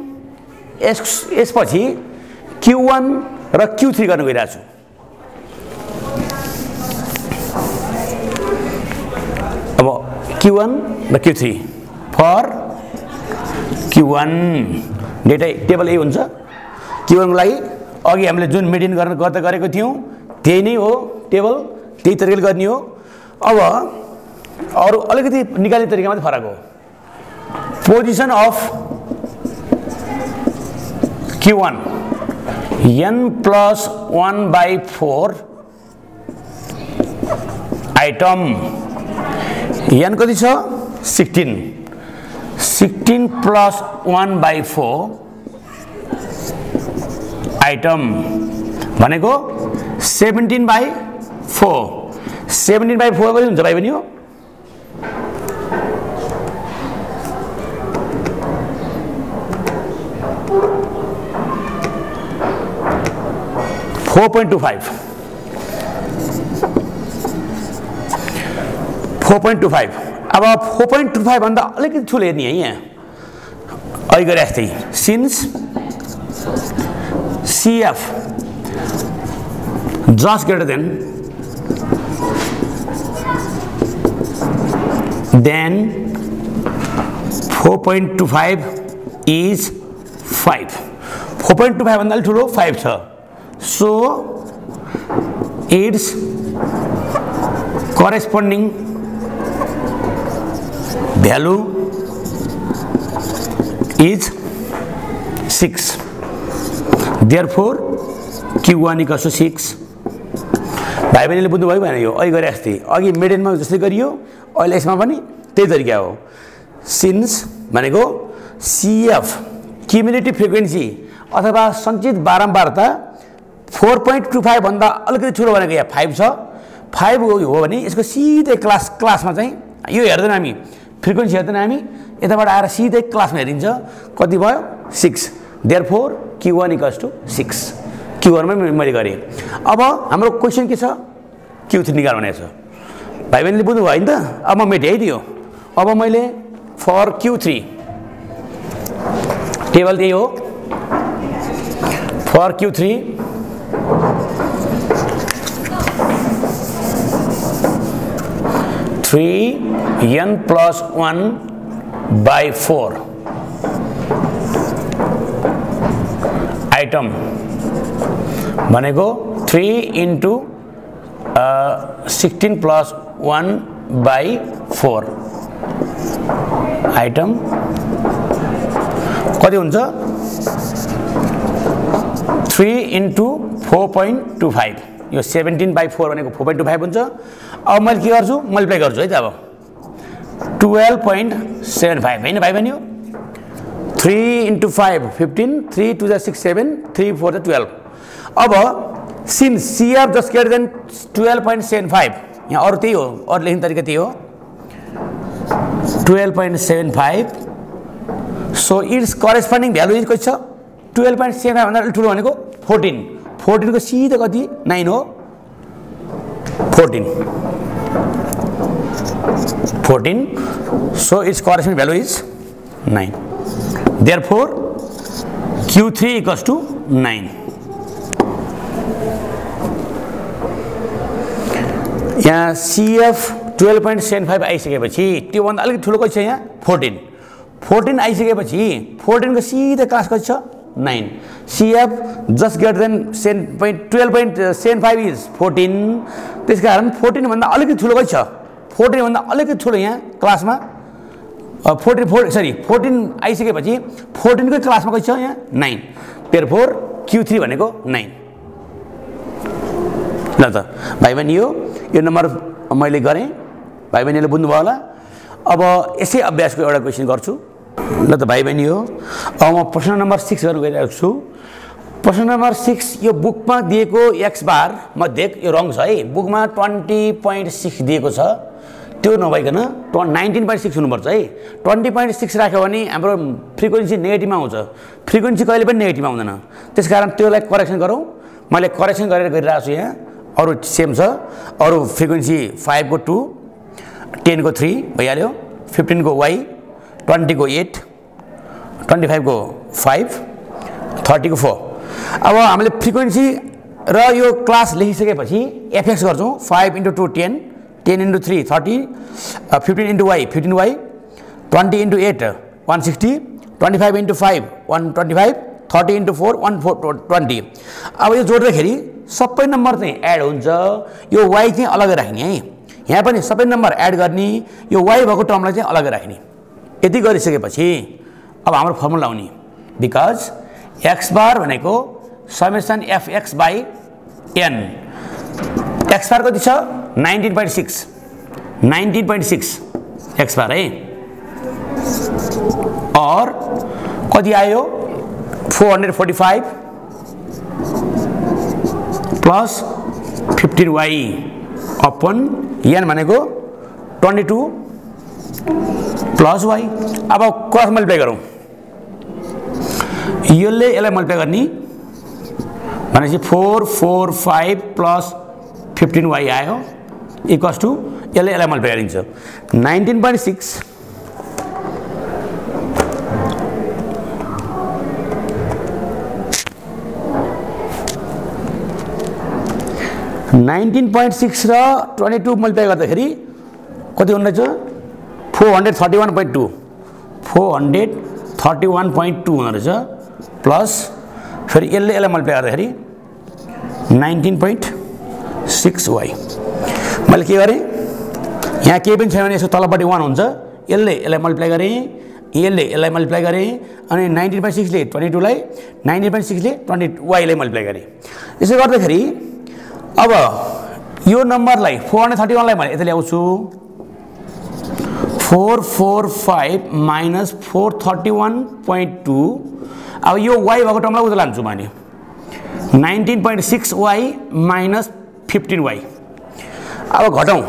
यस यसपछि क्यु वान र क्यु थ्री गर्न गइरहेको छु। अब क्यु वान र Q three for Q one data table ए हुन्छ. क्यु वानको लागि अघि हामीले जुन मेन्टेन गर्न गर्दा गरेको थियौँ त्यही नै हो टेबल त्यही तरिकाले गर्ने हो। अब अरू अलिकति निकाल्ने तरिका मात्रै फरक हो। Position of Q one n plus one by four item n कति छ? Sixteen. Sixteen plus one by four item भनेको seventeen by four. Seventeen by four कति हुन्छ भाइ पनि हो? Four point two five. Four point two five अब four point two फाइभभन्दा अलिकति ठुलो हेर्ने है। यहाँ अघि गरे जस्तै since CF just greater than than four point two five is five four point two फाइभभन्दा अलिक ठुलो फाइभ छ। So it's corresponding value is 6 therefore q1 equals to 6 भाइ बहिनीले बुझ्नुभयो भएन यो? अघि गरे अस्ति अघि मिडेनमा जस्तै गरियो अहिले यसमा पनि त्यही तरिका हो। सिन्स भनेको सिएफ क्युमुलेटिभ फ्रिक्वेन्सी अथवा सञ्चित बारम्बारता फोर पोइन्ट टू फाइभभन्दा अलिकति ठुलो भनेको यहाँ फाइभ छ। फाइभ हो भने यसको सिधै क्लास क्लासमा चाहिँ यो हेर्दैन हामी। फ्रिक्वेन्सी हेर्दैन हामी यताबाट आएर सिधै क्लासमा हेरिन्छ। कति भयो? Six therefore Q one equals to six Q वानमै मैले गरेँ अब हाम्रो क्वेसन के छ? क्यु थ्री निकाल भनेको छ। भाइ बहिनीले बुझ्नु भयो नि त? अब म मेटाइदियो अब मैले फर क्यु थ्री टेबल त्यही हो। For Q three three n plus one by four item भनेको three into sixteen plus one by four item कति हुन्छ? Three into four point two five यो सेभेन्टिन बाई फोर भनेको four point two five हुन्छ। अब मैले के गर्छु? मल्टिप्लाई गर्छु है त अब। Twelve point seven five. होइन भाइ बहिनी three into five fifteen. Three two जा सिक्स सेभेन। थ्री फोर जा टुवेल्भ। अब since CF just greater than twelve point seven five यहाँ अरू त्यही हो। अरू लेख्ने तरिका त्यही हो। Twelve point seven five so it's corresponding value कति छ। टुवेल्भ पोइन्ट सेभेन फाइभभन्दा अलिक ठुलो भनेको फोर्टिन फोर्टिनको सिधै कति नाइन हो fourteen fourteen so it's corresponding value is nine therefore Q three equals to nine यहाँ CF twelve point seven five आइसकेपछि त्योभन्दा अलिकति ठुलो कति छ यहाँ फोर्टिन फोर्टिन आइसकेपछि फोर्टिनको सिधै क्लास कति छ nine CF just greater than seven point twelve point seven five is fourteen त्यस कारण फोर्टिनभन्दा अलिकति ठुलो छ। फोर्टिनभन्दा अलिकति ठुलो यहाँ क्लासमा फोर्टिन फोर सरी फोर्टिन आइसकेपछि फोर्टिनकै क्लासमा कति छ यहाँ nine therefore Q three भनेको नाइन ल त भाइ बहिनी यो यो नम्बर मैले गरेँ। भाइ बहिनीले बुझ्नुभयो होला अब यसै अभ्यासको एउटा क्वेसन गर्छु ल त भाइ बहिनी हो। अब म प्रश्न नम्बर सिक्स गर्नु गइरहेको छु। प्रश्न नम्बर सिक्स यो बुकमा दिएको एक्स बार मध्ये यो रङ छ है। बुकमा ट्वेन्टी पोइन्ट सिक्स दिएको छ। त्यो नभइकन ट्व नाइन्टिन पोइन्ट सिक्स हुनुपर्छ है। ट्वेन्टी पोइन्ट सिक्स राख्यो भने हाम्रो फ्रिक्वेन्सी नेगेटिभमा आउँछ फ्रिक्वेन्सी कहिले पनि नेगेटिभ आउँदैन त्यस कारण त्यसलाई करेक्सन गरौँ। मैले करेक्सन गरेर गरिरहेको छु यहाँ। अरू सेम छ। अरू फ्रिक्वेन्सी फाइभको टू टेनको थ्री भइहाल्यो। फिफ्टिनको वाइ ट्वेन्टीको एट ट्वेन्टी फाइभको फाइभ थर्टीको फोर। अब हामीले फ्रिक्वेन्सी र यो क्लास लेखिसकेपछि एफएक्स गर्छौँ। Five into two ten. Ten into three thirty. Fifteen into y fifteen y twenty into eight one sixty. Twenty five into five one twenty five. Thirty into four one four twenty. अब यो जोड्दाखेरि सबै number चाहिँ add हुन्छ। यो why चाहिँ अलग्गै राख्ने है। यहाँ पनि सबै नम्बर एड गर्ने। यो वाइ भएको टर्मलाई चाहिँ अलग्गै राख्ने। यति गरिसकेपछि अब हाम्रो फर्मुला आउने। बिकज एक्स बार भनेको summation fx by n x bar कति छ? Nineteen point six nineteen point six x bar है? और कति आयो? Four hundred forty five plus fifteen y upon n भनेको ट्वेन्टी टू प्लस वाइ अब क्रस मल्टिप्लाई गरौँ यसले यसलाई मल्टिप्लाई गर्ने भनेपछि four four five plus fifteen y आयो इक्वल्स टु यसले यसलाई मल्टिप्लाई गरिन्छ nineteen point six nineteen point six र ट्वेन्टी टू मल्टिप्लाई गर्दाखेरि कति हुने रहेछ four hundred thirty one point two four hundred thirty one point two हुँदो रहेछ प्लस फेरि यसले यसलाई मल्टिप्लाई गर्दाखेरि नाइन्टिन पोइन्ट सिक्स वाइ मैले के गरेँ यहाँ केही पनि छैन भने यसको तलपट्टि वान हुन्छ यसले यसलाई मल्टिप्लाई गरेँ यसले यसलाई मल्टिप्लाई गरेँ अनि नाइन्टिन पोइन्ट सिक्सले ट्वेन्टी टूलाई नाइन्टिन पोइन्ट सिक्सले ट्वेन्टी वाइलाई मल्टिप्लाई गरेँ यसो गर्दाखेरि अब यो नम्बरलाई फोर हन्ड्रेड थर्टी वानलाई भने यता ल्याउँछु four four five minus four thirty one point two अब यो वाइ भएको टर्मलाई उता लान्छु भने nineteen point six y minus fifteen y अब घटाउँ।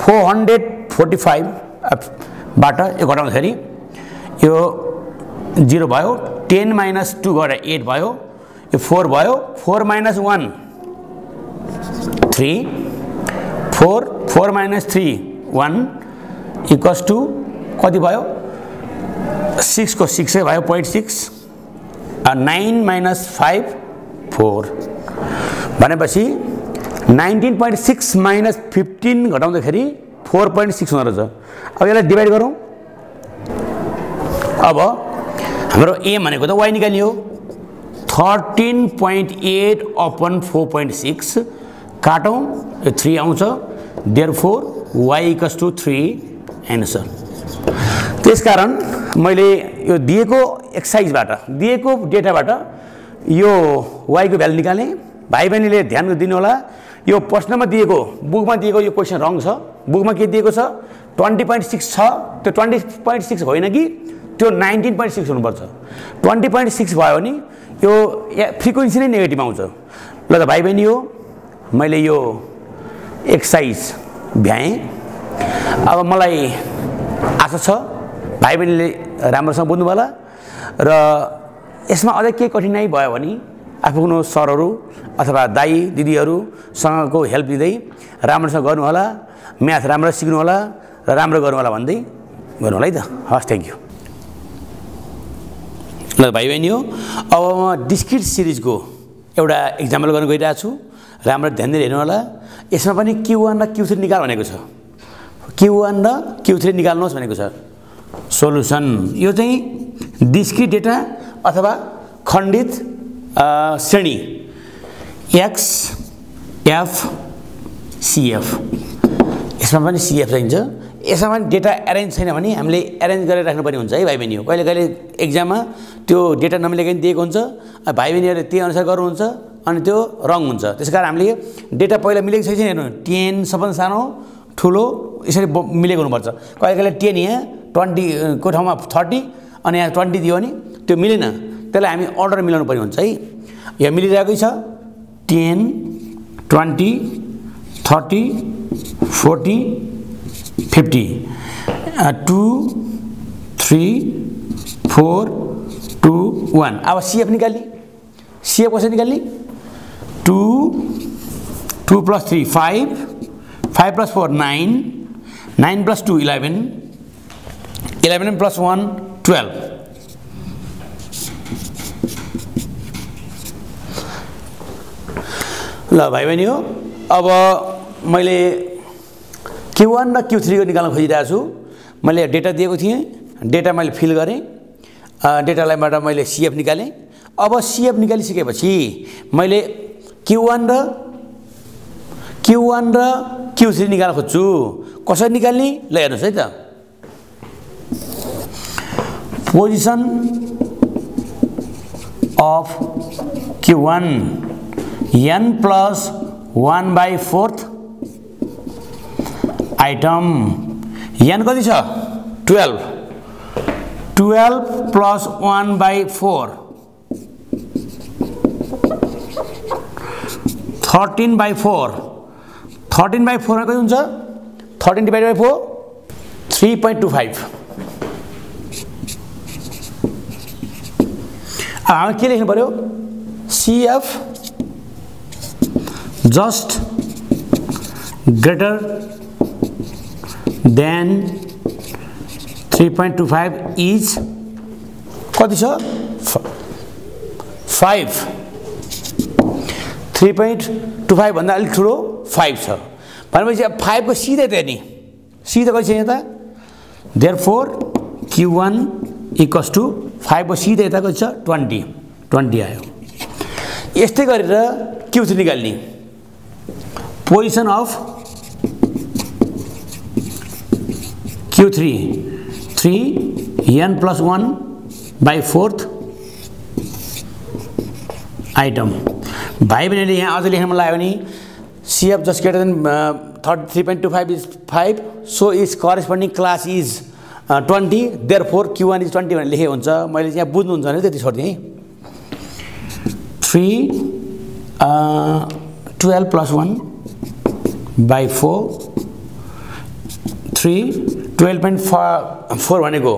फोर हन्ड्रेड फोर्टी फाइभबाट यो घटाउँदाखेरि यो जिरो भयो टेन माइनस टू गरेर एट भयो यो फोर भयो four minus one three four four minus three one equals to कति भयो? सिक्सको सिक्सै भयो point six nine minus five four भनेपछि nineteen point six minus fifteen घटाउँदाखेरि four point six हुँदो रहेछ। अब यसलाई डिभाइड गरौँ। अब हाम्रो एम भनेको त वाइ निकालियो। Thirteen point eight upon four point six काटौँ यो थ्री आउँछ। Therefore y equals to three answer त्यसकारण मैले यो दिएको एक्सर्साइजबाट दिएको डेटाबाट यो वाइको भ्यालु निकालेँ। भाइ बहिनीले ध्यान दिनु होला यो प्रश्नमा दिएको बुकमा दिएको यो क्वेसन रङ छ। बुकमा के दिएको छ? ट्वेन्टी पोइन्ट सिक्स छ। त्यो ट्वेन्टी पोइन्ट सिक्स होइन कि? त्यो नाइन्टिन पोइन्ट सिक्स हुनुपर्छ। ट्वेन्टी पोइन्ट सिक्स भयो भने यो फ्रिक्वेन्सी नै नेगेटिभ आउँछ। ल त भाइ बहिनी हो मैले यो एक्सर्साइज भ्याएँ। अब मलाई आशा छ भाइ बहिनीले राम्रोसँग बुझ्नु होला। र यसमा अझै केही कठिनाइ भयो भने आफ्नो सरहरू अथवा दाई दिदीहरूसँगको हेल्प लिँदै राम्रोसँग गर्नुहोला म्याथ राम्रो सिक्नु होला र राम्रो गर्नु होला भन्दै गर्नु होला है त। हस् थ्याङ्क यू ल भाइ बहिनी हो अब म डिस्क्रिट सिरिजको एउटा इक्जाम्पल गर्न गइरहेको छु राम्रो ध्यान दिएर हेर्नु होला। यसमा पनि क्यु वान र क्यु थ्री निकाल भनेको छ। क्यु वान र क्यु थ्री निकाल्नुहोस् भनेको छ। सोल्युसन यो चाहिँ डिस्क्रिट डेटा अथवा खण्डित श्रेणी। एक्स एफ सिएफ यसमा पनि सिएफ चाहिन्छ। यसमा पनि डेटा एरेन्ज छैन भने हामीले एरेन्ज गरेर राख्नुपर्ने हुन्छ है भाइ बहिनी कहिले कहिले एक्जाममा त्यो डेटा नमिलेको दिएको हुन्छ। भाइ बहिनीहरूले त्यही अनुसार गर्नुहुन्छ अनि त्यो रङ हुन्छ। त्यस कारण हामीले डेटा पहिला मिलेको छैन हेर्नु। टेन सबभन्दा सानो ठुलो यसरी मिलेको हुनुपर्छ। कहिले कहिले टेन यहाँ ट्वेन्टीको ठाउँमा थर्टी अनि यहाँ ट्वेन्टी दियो भने त्यो मिलेन। त्यसलाई हामी अर्डर मिलाउनु पर्ने हुन्छ है यहाँ मिलिरहेकै छ ten twenty thirty forty fifty. Two three four two one. अब सिएफ निकाल्ने। सिएफ कसरी निकाल्ने? Two two plus three five. Five plus four nine. Nine plus two eleven eleven plus one twelve ल भाइ बहिनी हो अब मैले क्यु वान र क्यु थ्रीको निकाल्न खोजिरहेको छु। मैले डेटा दिएको थिएँ डेटा मैले फिल गरेँ अ, डेटालाईबाट मैले सिएफ निकालेँ। अब सिएफ निकालिसकेपछि मैले क्यु वान र क्यु वान र क्यु थ्री निकाल्न खोज्छु। कसरी निकाल्ने ल हेर्नुहोस् है त position of Q one N plus one by fourth item N कति छ twelve twelve plus one by four thirteen by four thirteen by फोरमा कति हुन्छ thirteen divide by four three point two five अब हामी के लेख्नु पऱ्यो CF just greater than three point two five is कति छ? फाइभ थ्री पोइन्ट टू फाइभभन्दा अलिक ठुलो फाइभ छ। भनेपछि अब फाइभको सिधै त नि सिधै छ यता therefore Q one equals to फाइभको सिधै यता कति छ ट्वेन्टी ट्वेन्टी आयो। यस्तै गरेर क्यु थ्री निकाल्ने। Position of Q three three N plus one by fourth item भाइ बहिनीले यहाँ अझ लेख्न मन लाग्यो भने CF just greater than thirty three point two five is five so is corresponding class is twenty therefore Q one is twenty भनेर लेखेको हुन्छ। मैले चाहिँ यहाँ बुझ्नुहुन्छ भने त्यति छोडिदिएँ। Three twelve plus one by four three twelve point फ फोर भनेको।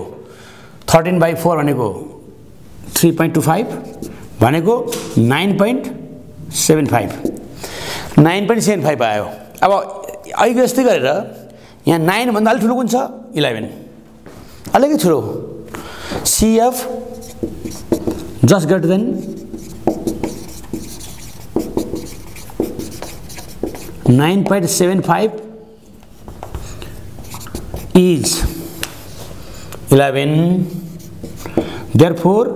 थर्टिन बाई फोर भनेको। थ्री पोइन्ट टू फाइभ भनेको nine point seven five nine point seven five आयो। अब अहिले यस्तै गरेर यहाँ नाइनभन्दा अलिक ठुलो कुन छ? इलेभेन। अलिकति ठुलो। CF just greater than nine point seven five. Is eleven. Therefore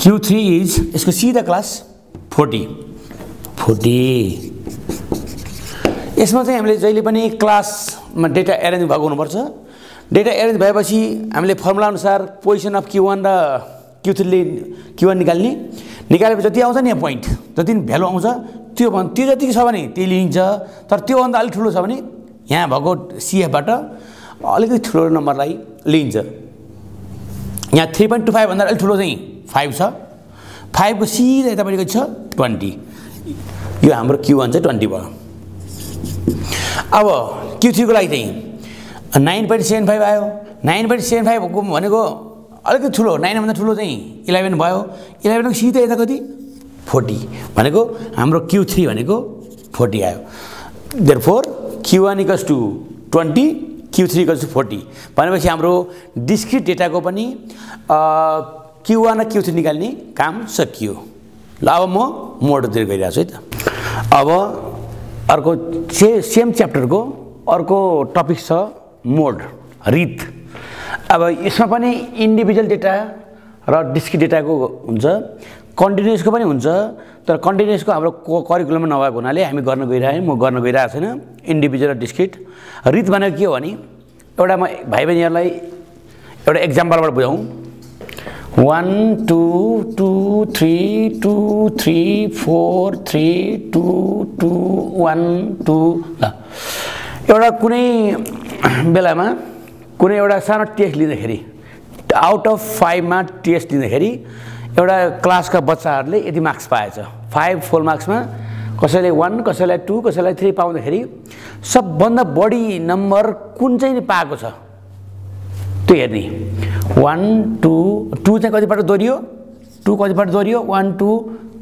Q three is यसको सिधा क्लास फोर्टी। फोर्टी यसमा चाहिँ हामीले जहिले पनि क्लासमा डेटा एरेन्ज भएको हुनुपर्छ। डेटा एरेन्ज भएपछि हामीले फर्मुला अनुसार पोजिसन अफ क्यु वान र क्यु थ्रीले क्यु वान निकाल्ने। निकालेपछि जति आउँछ नि यहाँ पोइन्ट जति पनि भ्यालु आउँछ त्यो भन् त्यो जतिको छ भने त्यही लिइन्छ तर त्योभन्दा अलिक ठुलो छ भने यहाँ भएको सिएफबाट अलिकति ठुलो नम्बरलाई लिइन्छ यहाँ थ्री पोइन्ट टू फाइभभन्दा अलिक ठुलो चाहिँ फाइभ छ। फाइभको सिधा यतापट्टिको छ ट्वेन्टी यो हाम्रो क्यु वान चाहिँ ट्वेन्टी भयो। अब क्यु थ्रीको लागि चाहिँ नाइन पोइन्ट सेभेन फाइभ आयो। नाइन पोइन्ट सेभेन फाइभको भनेको अलिकति ठुलो नाइनभन्दा ठुलो चाहिँ इलेभेन भयो। इलेभेनको सिधै यता कति? फोर्टी भनेको हाम्रो क्यु थ्री भनेको फोर्टी आयो। Therefore Q one equals to twenty Q three equals to forty भनेपछि हाम्रो डिस्क्रिट डेटाको पनि क्यु वान र क्यु थ्री निकाल्ने काम सकियो। ल अब म मोडतिर गइरहेको छु है त। अब अर्को से सेम च्याप्टरको अर्को टपिक छ मोड रित अब यसमा पनि इन्डिभिजुअल डेटा र डिस्क्रिट डेटाको हुन्छ कन्टिन्युसको पनि हुन्छ तर कन्टिन्युसको हाम्रो करिकुलममा नभएको हुनाले हामी गर्न गइरहेँ म गर्न गइरहेको छैन इन्डिभिजुअल डिस्क्रिट रित भनेको के हो भने एउटा म भाइ बहिनीहरूलाई एउटा एक्जाम्पलबाट बुझाउँ। One two two three two three four three two two one two ल। एउटा कुनै बेलामा कुनै एउटा सानो टेस्ट लिँदाखेरि आउट अफ फाइभमा टेस्ट लिँदाखेरि एउटा क्लासका बच्चाहरूले यति मार्क्स पाएछ। फाइभ फुल मार्क्समा कसैले वान कसैलाई टू कसैलाई थ्री पाउँदाखेरि सबभन्दा बढी नम्बर कुन चाहिँ पाएको छ? त्यो हेर्ने। वान टू टू चाहिँ कतिपल्ट दोहोरियो? टू कतिपल्ट दोहोरियो? One two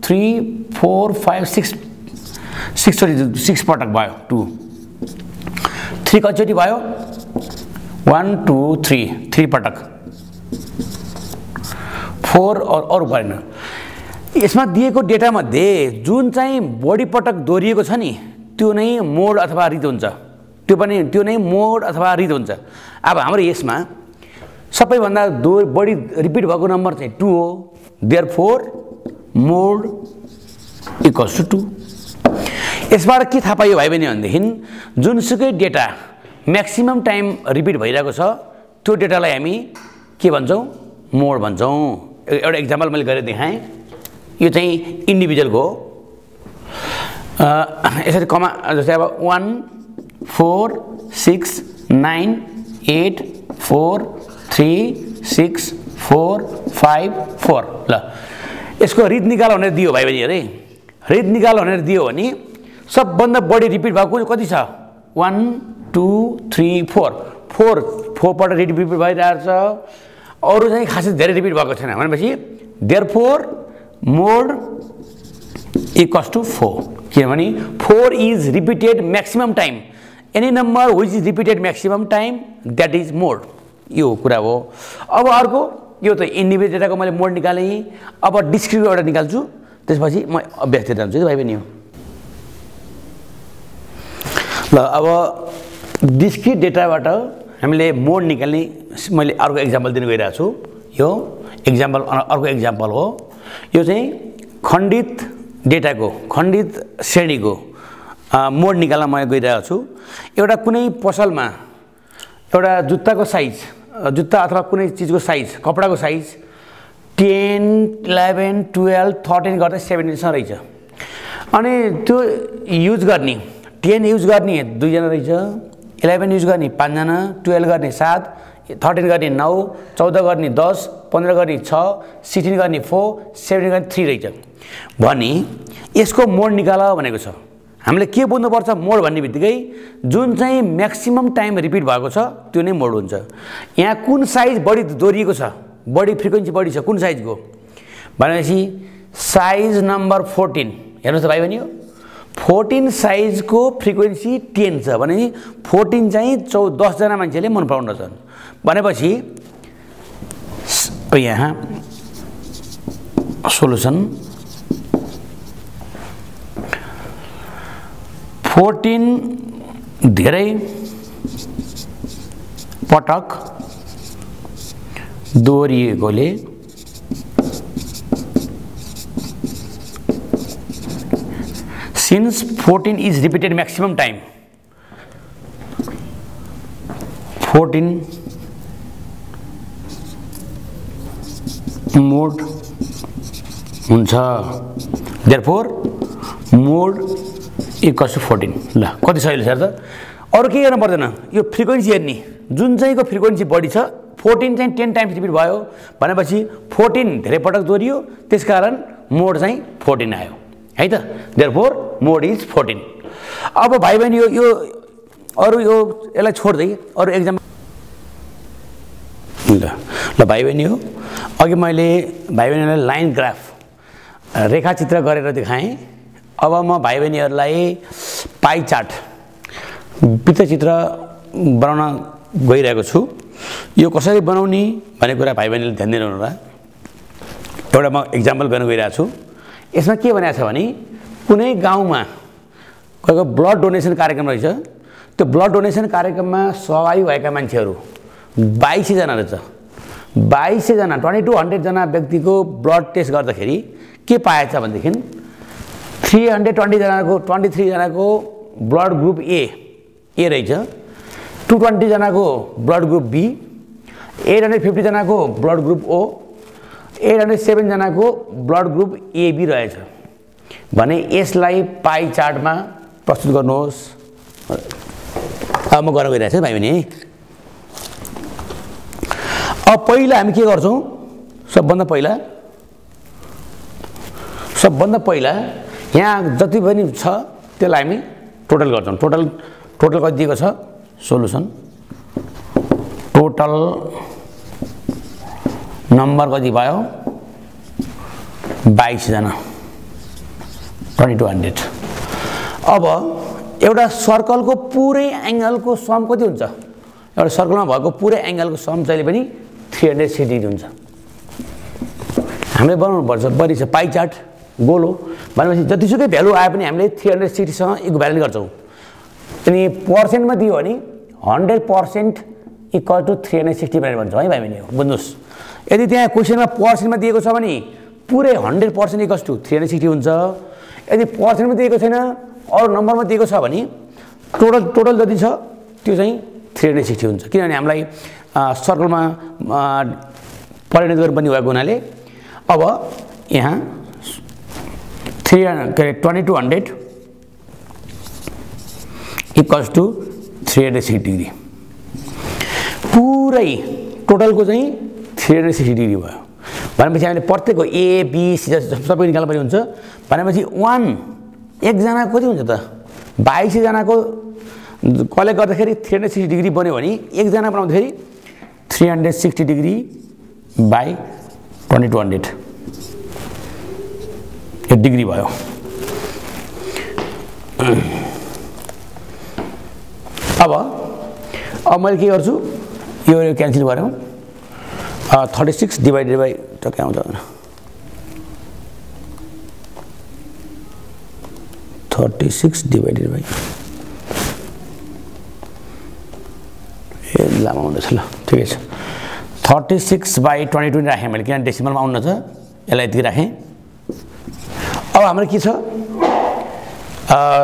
three four five six सिक्सचोटि six पटक भयो टू थ्री कतिचोटि भयो? वान टू थ्री थ्री पटक. फोर अरू भएन। यसमा दिएको डेटामध्ये जुन चाहिँ बढी पटक दोहोरिएको छ नि त्यो नै मोड अथवा रित हुन्छ। त्यो पनि त्यो नै मोड अथवा रित हुन्छ। अब हाम्रो यसमा सबैभन्दा दो बढी रिपिट भएको नम्बर चाहिँ टू हो। Therefore mode equals to two यसबाट के थाहा पायो भाइ बहिनी भनेदेखि जुनसुकै डेटा म्याक्सिमम् टाइम रिपिट भइरहेको छ त्यो डेटालाई हामी के भन्छौँ? मोड भन्छौँ। एउटा इक्जाम्पल मैले गरेर देखाएँ। यो चाहिँ इन्डिभिजुअलको हो। यसरी कमा जस्तै अब one four six nine eight four three six four five four ल। यसको रित निकाल भनेर दियो भाइ बहिनी अरे रित निकाल भनेर दियो भने सबभन्दा बढी रिपिट भएको कति छ? One two three four four फोरपल्ट repeat भइरहेको छ अरू चाहिँ खासै धेरै रिपिट भएको छैन। भनेपछि therefore mode equals to four किनभने four is repeated maximum time any number which is repeated maximum time that is mode यो कुरा हो। अब अर्को यो त इन्डिभिजुअल डेटाको मैले मोड निकालेँ अब डिस्क्रिप्ट एउटा निकाल्छु। त्यसपछि म अभ्यासतिर जान्छु भाइ बहिनी हो। ल अब डिस्क्रिट डेटाबाट हामीले मोड निकाल्ने मैले अर्को इक्जाम्पल दिनु गइरहेको छु। यो इक्जाम्पल अर्को इक्जाम्पल हो। यो चाहिँ खण्डित डेटाको खण्डित श्रेणीको मोड निकाल्न म गइरहेको छु। एउटा कुनै पसलमा एउटा जुत्ताको साइज जुत्ता अथवा कुनै चिजको साइज कपडाको size ten eleven twelve thirteen गर्दा सेभेन्टिनसम्म रहेछ। अनि त्यो युज गर्ने टेन युज गर्ने दुईजना रहेछ इलेभेन युज गर्ने पाँचजना टुवेल्भ गर्ने सात थर्टिन गर्ने नौ चौध गर्ने दस पन्ध्र गर्ने छ सिक्सटिन गर्ने फोर सेभेन्टिन गर्ने थ्री रहेछ। भने यसको मोड निकाल भनेको छ। हामीले के बुझ्नुपर्छ मोड भन्ने बित्तिकै जुन चाहिँ म्याक्सिमम् टाइम रिपिट भएको छ त्यो नै मोड हुन्छ। यहाँ कुन साइज बढी दोहोरिएको छ बढी फ्रिक्वेन्सी बढी छ कुन साइजको भनेपछि साइज नम्बर फोर्टिन हेर्नुहोस् त भाइ बहिनी फोर्टिन साइजको फ्रिक्वेन्सी टेन छ। भने फोर्टिन चाहिँ चौ दसजना मान्छेले मन पराउँदछन् भनेपछि यहाँ सोलुसन फोर्टिन धेरै पटक दोहोरिएकोले since 14 is repeated maximum time 14 mode हुन्छ। Therefore mode equals to fourteen? ल कति सजिलो छ त अरू केही गर्नु पर्दैन। यो फ्रिक्वेन्सी हेर्ने। जुन चाहिँको फ्रिक्वेन्सी बढी छ फोर्टिन चाहिँ टेन टाइम्स रिपिट भयो। भनेपछि फोर्टिन धेरै पटक दोहोरियो। त्यसकारण मोड चाहिँ फोर्टिन आयो। है त? Therefore mode is fourteen अब भाइ बहिनी यो यो अरू यो यसलाई छोड्दै अरू एक्जाम ल ल भाइ बहिनी हो। अघि मैले भाइ बहिनीहरूलाई लाइन ग्राफ रेखाचित्र गरेर देखाएँ। अब म भाइ बहिनीहरूलाई पाइ चार्ट वृत्तचित्र बनाउन गइरहेको छु। यो कसरी बनाउने भन्ने कुरा भाइ बहिनीले ध्यान दिनु होला। एउटा म इक्जाम्पल गर्न गइरहेको छु। यसमा के भनेको छ भने कुनै गाउँमा कोही ब्लड डोनेसन कार्यक्रम रहेछ। त्यो ब्लड डोनेसन कार्यक्रममा सहभागी भएका मान्छेहरू बाइस सयजना रहेछ। बाइस सयजना ट्वेन्टी टू हन्ड्रेडजना व्यक्तिको ब्लड टेस्ट गर्दाखेरि के पाएछ भनेदेखि थ्री हन्ड्रेड ट्वेन्टीजनाको ट्वेन्टी थ्रीजनाको ब्लड ग्रुप ए ए रहेछ। Two ट्वेन्टीजनाको blood group B eight hundred फिफ्टीजनाको blood group O eight hundred सेभेनजनाको blood group AB रहेछ। भने यसलाई पाई चार्टमा प्रस्तुत गर्नुहोस्। अब म गर्न गइरहेको भाइ बहिनी अब पहिला हामी के गर्छौँ? सबभन्दा पहिला सबभन्दा पहिला यहाँ जति पनि छ त्यसलाई हामी टोटल गर्छौँ। टोटल टोटल कति दिएको छ? सोलुसन टोटल नम्बर कति भयो? बाइसजना। ट्वेन्टी टू हन्ड्रेड अब एउटा सर्कलको पुरै एङ्गलको सम कति हुन्छ? एउटा सर्कलमा भएको पुरै एङ्गलको सम चाहिँ पनि थ्री हन्ड्रेड सिक्सटी हुन्छ। हामीले बनाउनुपर्छ। बढी छ। Pie chart goal. हो भनेपछि जतिसुकै भ्यालु आए पनि हामीले थ्री हन्ड्रेड सिक्सटीसँग इक्भ्यालेन्ट गर्छौँ। अनि पर्सेन्टमा दियो भने hundred percent equal to three hundred sixty भनेर भन्छ है भाइ बहिनी बुझ्नुहोस्। यदि त्यहाँ क्वेसनमा पर्सेन्टमा दिएको छ भने पुरै hundred percent equals to three hundred sixty हुन्छ। यदि पर्सेन्टमा दिएको छैन अरू नम्बरमा दिएको छ भने टोटल टोटल जति छ त्यो चाहिँ थ्री हन्ड्रेड सिक्सटी हुन्छ। किनभने हामीलाई सर्कलमा परिणत गरेर पनि भएको हुनाले अब यहाँ थ्री के twenty two hundred equals to three hundred sixty degree पुरै टोटलको चाहिँ थ्री हन्ड्रेड सिक्सटी डिग्री भयो। भनेपछि हामीले प्रत्येकको एबिसी सबै निकाल्नु पर्ने हुन्छ। भनेपछि वान एकजना कति हुन्छ त। बाइसजनाको कलेक्ट गर्दाखेरि थ्री हन्ड्रेड सिक्सटी डिग्री बन्यो भने एकजना बनाउँदाखेरि three hundred sixty degree by twenty two hundred यो डिग्री भयो। अब अब मैले के गर्छु यो क्यान्सल गऱ्यौँ थर्टी सिक्स डिभाइडेड बाई टक्कै आउँछ थर्टी सिक्स डिभाइडेड बाई ए लामो आउँदैछ ल ठिकै छ। Thirty six by twenty twenty राखेँ मैले किनभने डेसिमलमा आउनु छ यसलाई यति राखेँ। अब हाम्रो के छ?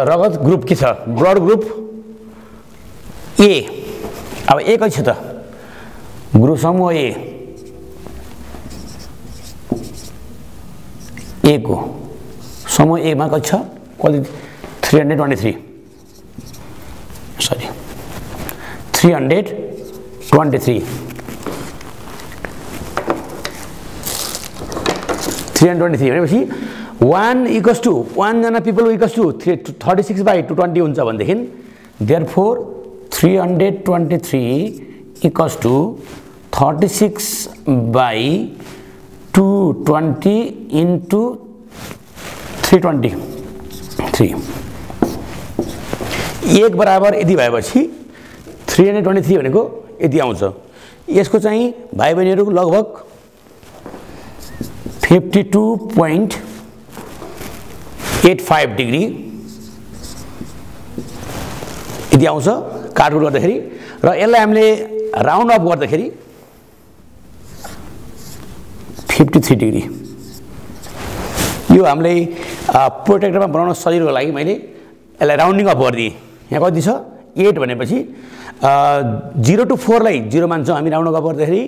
रगत ग्रुप के छ? Blood group? ए अब ए छ त। ग्रुप समूह ए। ए को समूह एमा कति छ। कति three hundred twenty three sorry. Three hundred twenty three three hundred twenty three भनेपछि one equals to वानजना people equals to three thirty six by two twenty हुन्छ भनेदेखि therefore three hundred twenty three equals to thirty six by two twenty into three twenty three एक बराबर यति भएपछि three hundred twenty three भनेको यति आउँछ यसको चाहिँ भाइ बहिनीहरू लगभग fifty two point eight five degree यति आउँछ काटकुट गर्दाखेरि र यसलाई हामीले राउन्ड अफ गर्दाखेरि फिफ्टी थ्री डिग्री यो हामीले प्रोटेक्टरमा बनाउन सजिलोको लागि मैले यसलाई राउन्डिङ अफ गरिदिएँ। यहाँ कति छ? एट भनेपछि जिरो टु फोरलाई जिरो मान्छौँ हामी राउन्ड अफ गर्दाखेरि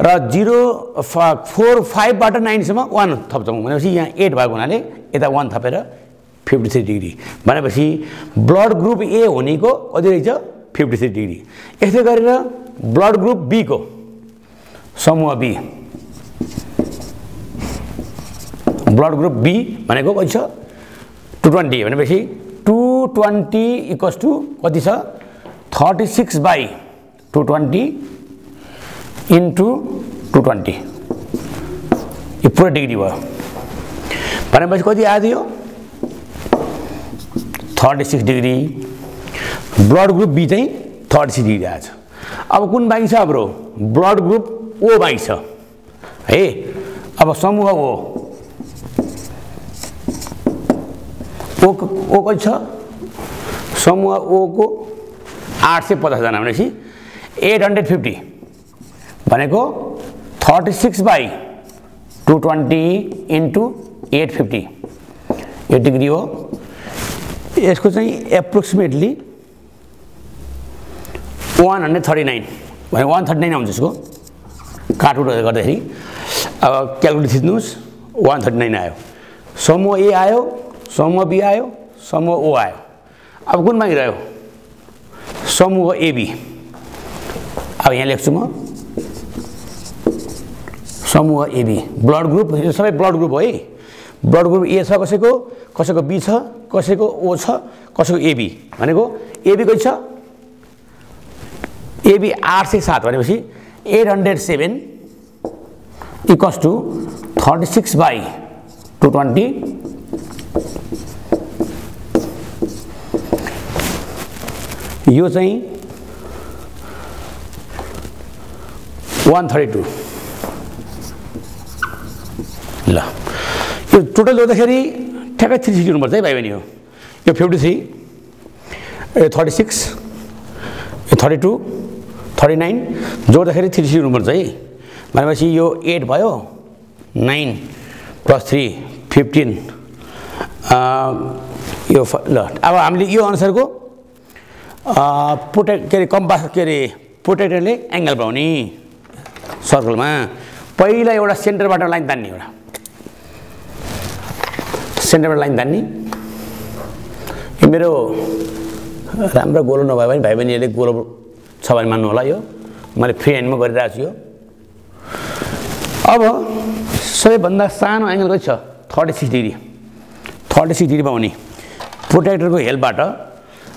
र जिरो फोर फाइभबाट नाइनसम्म वान थप्छौँ। भनेपछि यहाँ एट भएको हुनाले यता वान थपेर फिफ्टी थ्री डिग्री। भनेपछि ब्लड ग्रुप ए हुनेको कति रहेछ फिफ्टी थ्री डिग्री। यस्तै गरेर ब्लड ग्रुप बीको समूह बी। ब्लड ग्रुप बी भनेको कति छ? टु ट्वेन्टी भनेपछि टु ट्वेन्टी इक्वस टु कति छ? Thirty six by two twenty into two twenty यो पुरै डिग्री भयो भनेपछि कति आयो यो thirty six degree blood group B चाहिँ थर्टी सिक्स डिग्री आएछ अब कुन बाँकी छ हाम्रो ब्लड ग्रुप ओ बाँकी छ। है? अब समूह ओ ओ ओ कति छ? समूह ओको आठ सय पचासजना भनेपछि एट हन्ड्रेड फिफ्टी भनेको thirty six by two twenty into eight fifty eight degree हो। यसको चाहिँ approximately one hundred thirty nine भने वान थर्टी नाइन आउँछ यसको काटकुट गर्दाखेरि अब क्यालकुलेट थिच्नुहोस् वान थर्टी नाइन आयो। समूह ए आयो समूह बी आयो समूह ओ आयो। अब कुन बाँकी रह्यो समूह एबी अब यहाँ लेख्छु म समूह एबी ब्लड ग्रुप यो सबै ब्लड ग्रुप हो है। ब्लड ग्रुप ए छ कसैको? कसैको बी छ कसैको ओ छ कसैको एबी भनेको एबी कति छ? एबी आठ सय सात भनेपछि eight hundred seven equals to thirty six by two twenty यो चाहिँ वान थर्टी टू ल। यो टोटल जोड्दाखेरि ठ्याक्कै थ्री सिक्सटी हुनुपर्छ है भाइ बहिनी हो। यो फिफ्टी थ्री यो थर्टी सिक्स यो थर्टी टू थर्टी नाइन जोड्दाखेरि थ्री सिक्सटी हुनुपर्छ है। भनेपछि यो एट भयो नाइन प्लस थ्री फिफ्टिन यो ल अब हामीले यो अनुसारको पोटे के अरे कम्पास के अरे पोटेटरले एङ्गल पाउने सर्कलमा पहिला एउटा सेन्टरबाट लाइन तान्ने एउटा। सेन्टरबाट लाइन तान्ने यो मेरो राम्रो गोलो नभए पनि भाइ बहिनीहरूले गोलो छ भने मान्नु होला यो मैले फ्री ह्यान्डमा गरिरहेको छु यो अब सबैभन्दा सानो एङ्गल कति छ thirty six degree thirty six degree पाउने प्रोटेक्टरको हेल्पबाट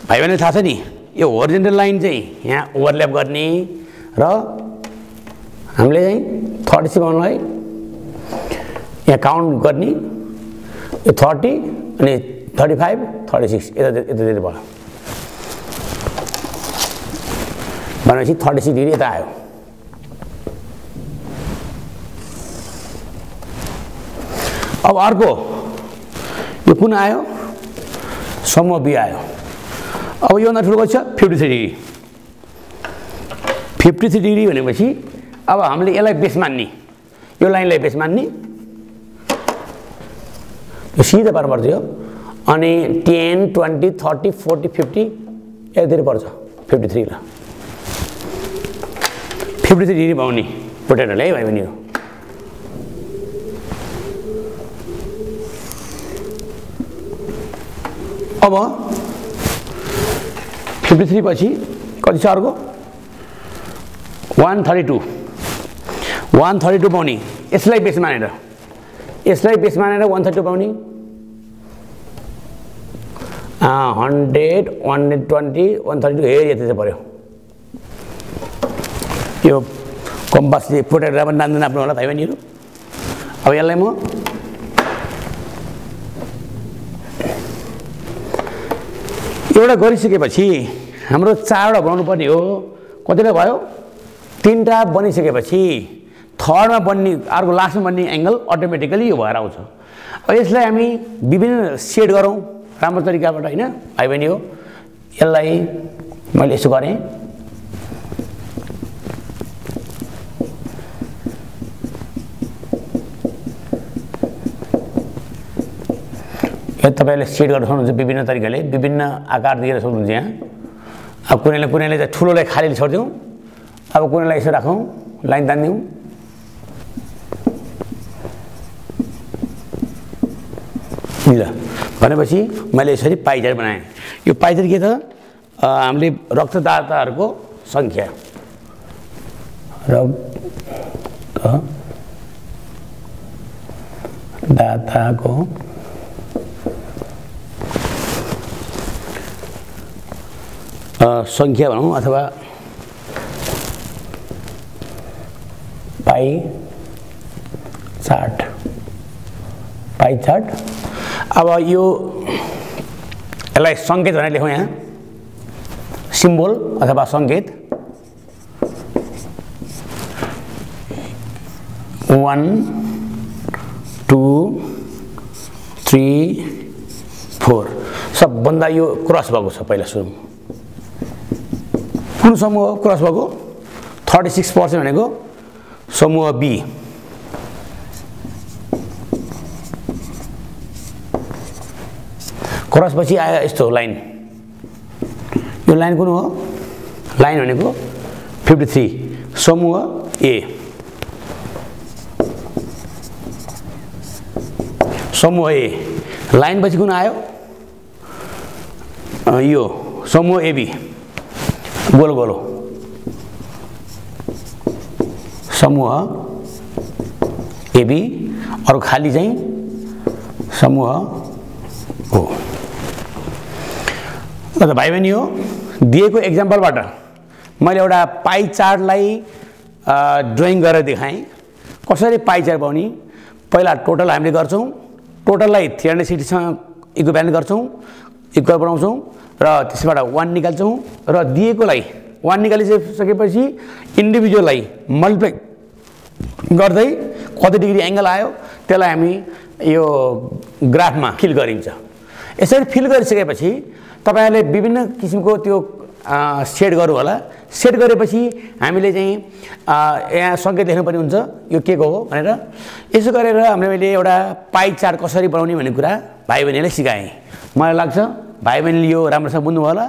भाइ बहिनी थाहा छ नि यो होरिजेन्टल लाइन चाहिँ यहाँ ओभरल्याप गर्ने र हामीले चाहिँ थर्टी सिक्स यहाँ काउन्ट गर्ने यो थर्टी अनि थर्टी फाइभ थर्टी सिक्स यता यतातिर भयो भनेपछि थर्टी सिक्स डिग्री यता आयो अब अर्को यो कुन आयो? समूह बी आयो। अब योभन्दा ठुलो छ fifty three degree fifty three degree भनेपछि अब हामीले यसलाई बेस मान्ने। यो लाइनलाई बेस मान्ने। सिधा पार पर्छ यो अनि ten twenty thirty forty fifty यतातिर पर्छ फिफ्टी थ्रीमा फिफ्टी थ्री डिग्री पाउने पोटेटोले है भाइ बहिनी अब फिफ्टी थ्री पछि कति छ अर्को one thirty two one thirty two पाउने यसलाई बेस मानेर यसलाई बेस मानेर वान थर्टी पाउने। Hundred one hundred twenty one thirty two हेरी यति चाहिँ पऱ्यो यो कम्पासले पोटेर पनि नाच्नु नाप्नु होला भाइ बहिनीहरू। अब यसलाई म एउटा गरिसकेपछि हाम्रो चारवटा बनाउनु पर्ने हो। कतिवटा भयो? तिनवटा बनिसकेपछि थर्डमा बन्ने अर्को लास्टमा बन्ने एङ्गल अटोमेटिकली यो भएर आउँछ। अब यसलाई हामी विभिन्न सेड गरौँ राम्रो तरिकाबाट होइन भाइ बहिनी हो यसलाई मैले यसो गरेँ। यो तपाईँले सेट गर्न सक्नुहुन्छ विभिन्न तरिकाले विभिन्न आकार दिएर सक्नुहुन्छ यहाँ। अब कुनैले कुनैले चाहिँ ठुलोलाई खाली छोडिदिउँ अब कुनैलाई यसो राखौँ लाइन तानिदिउँ। ल भनेपछि मैले यसरी पाइचार बनाएँ। यो पाइचार के त हामीले रक्तदाताहरूको सङ्ख्या। रक्त दाताको सङ्ख्या भनौँ अथवा पाइ चार्ट पाइ चार्ट अब यो यसलाई सङ्केत भनेर लेखौँ यहाँ सिम्बोल अथवा सङ्केत वान टू थ्री फोर सबभन्दा यो क्रस भएको छ पहिला सुरु कुन समूह क्रस भएको थर्टी सिक्स पर्सेन्ट भनेको समूह बी क्रसपछि आयो यस्तो लाइन यो लाइन कुन हो? लाइन भनेको फिफ्टी थ्री समूह ए समूह ए लाइनपछि कुन आयो? यो। समूह एबी गोलो गोलो समूह एबी अरू खाली चाहिँ समूह हो ल भाइ बहिनी हो? दिएको एक्जाम्पलबाट मैले एउटा पाइ चार्टलाई ड्रइङ गरेर देखाएँ। कसरी पाइ चार्ट बनाउने? पहिला टोटल हामीले गर्छौँ। टोटललाई थ्री हन्ड्रेड सिक्सटीसँग इक्विभ्यालेन्ट गर्छौँ इक्वल बनाउँछौँ र त्यसबाट वान निकाल्छौँ र दिएकोलाई वान निकालिसकेपछि इन्डिभिजुअललाई मल्टिप्लाई गर्दै कति डिग्री एङ्गल आयो त्यसलाई हामी यो ग्राफमा फिल गरिन्छ। यसरी फिल गरिसकेपछि तपाईँहरूले विभिन्न किसिमको त्यो सेट गर्नु होला सेट गरेपछि हामीले चाहिँ यहाँ सङ्केत लेख्नुपर्ने हुन्छ यो के को हो भनेर। यसो गरेर हामीले मैले एउटा पाइ चार्ट कसरी बनाउने भन्ने कुरा भाइ बहिनीलाई सिकाएँ। मलाई लाग्छ भाइ बहिनीले यो राम्रोसँग बुझ्नुभयो होला।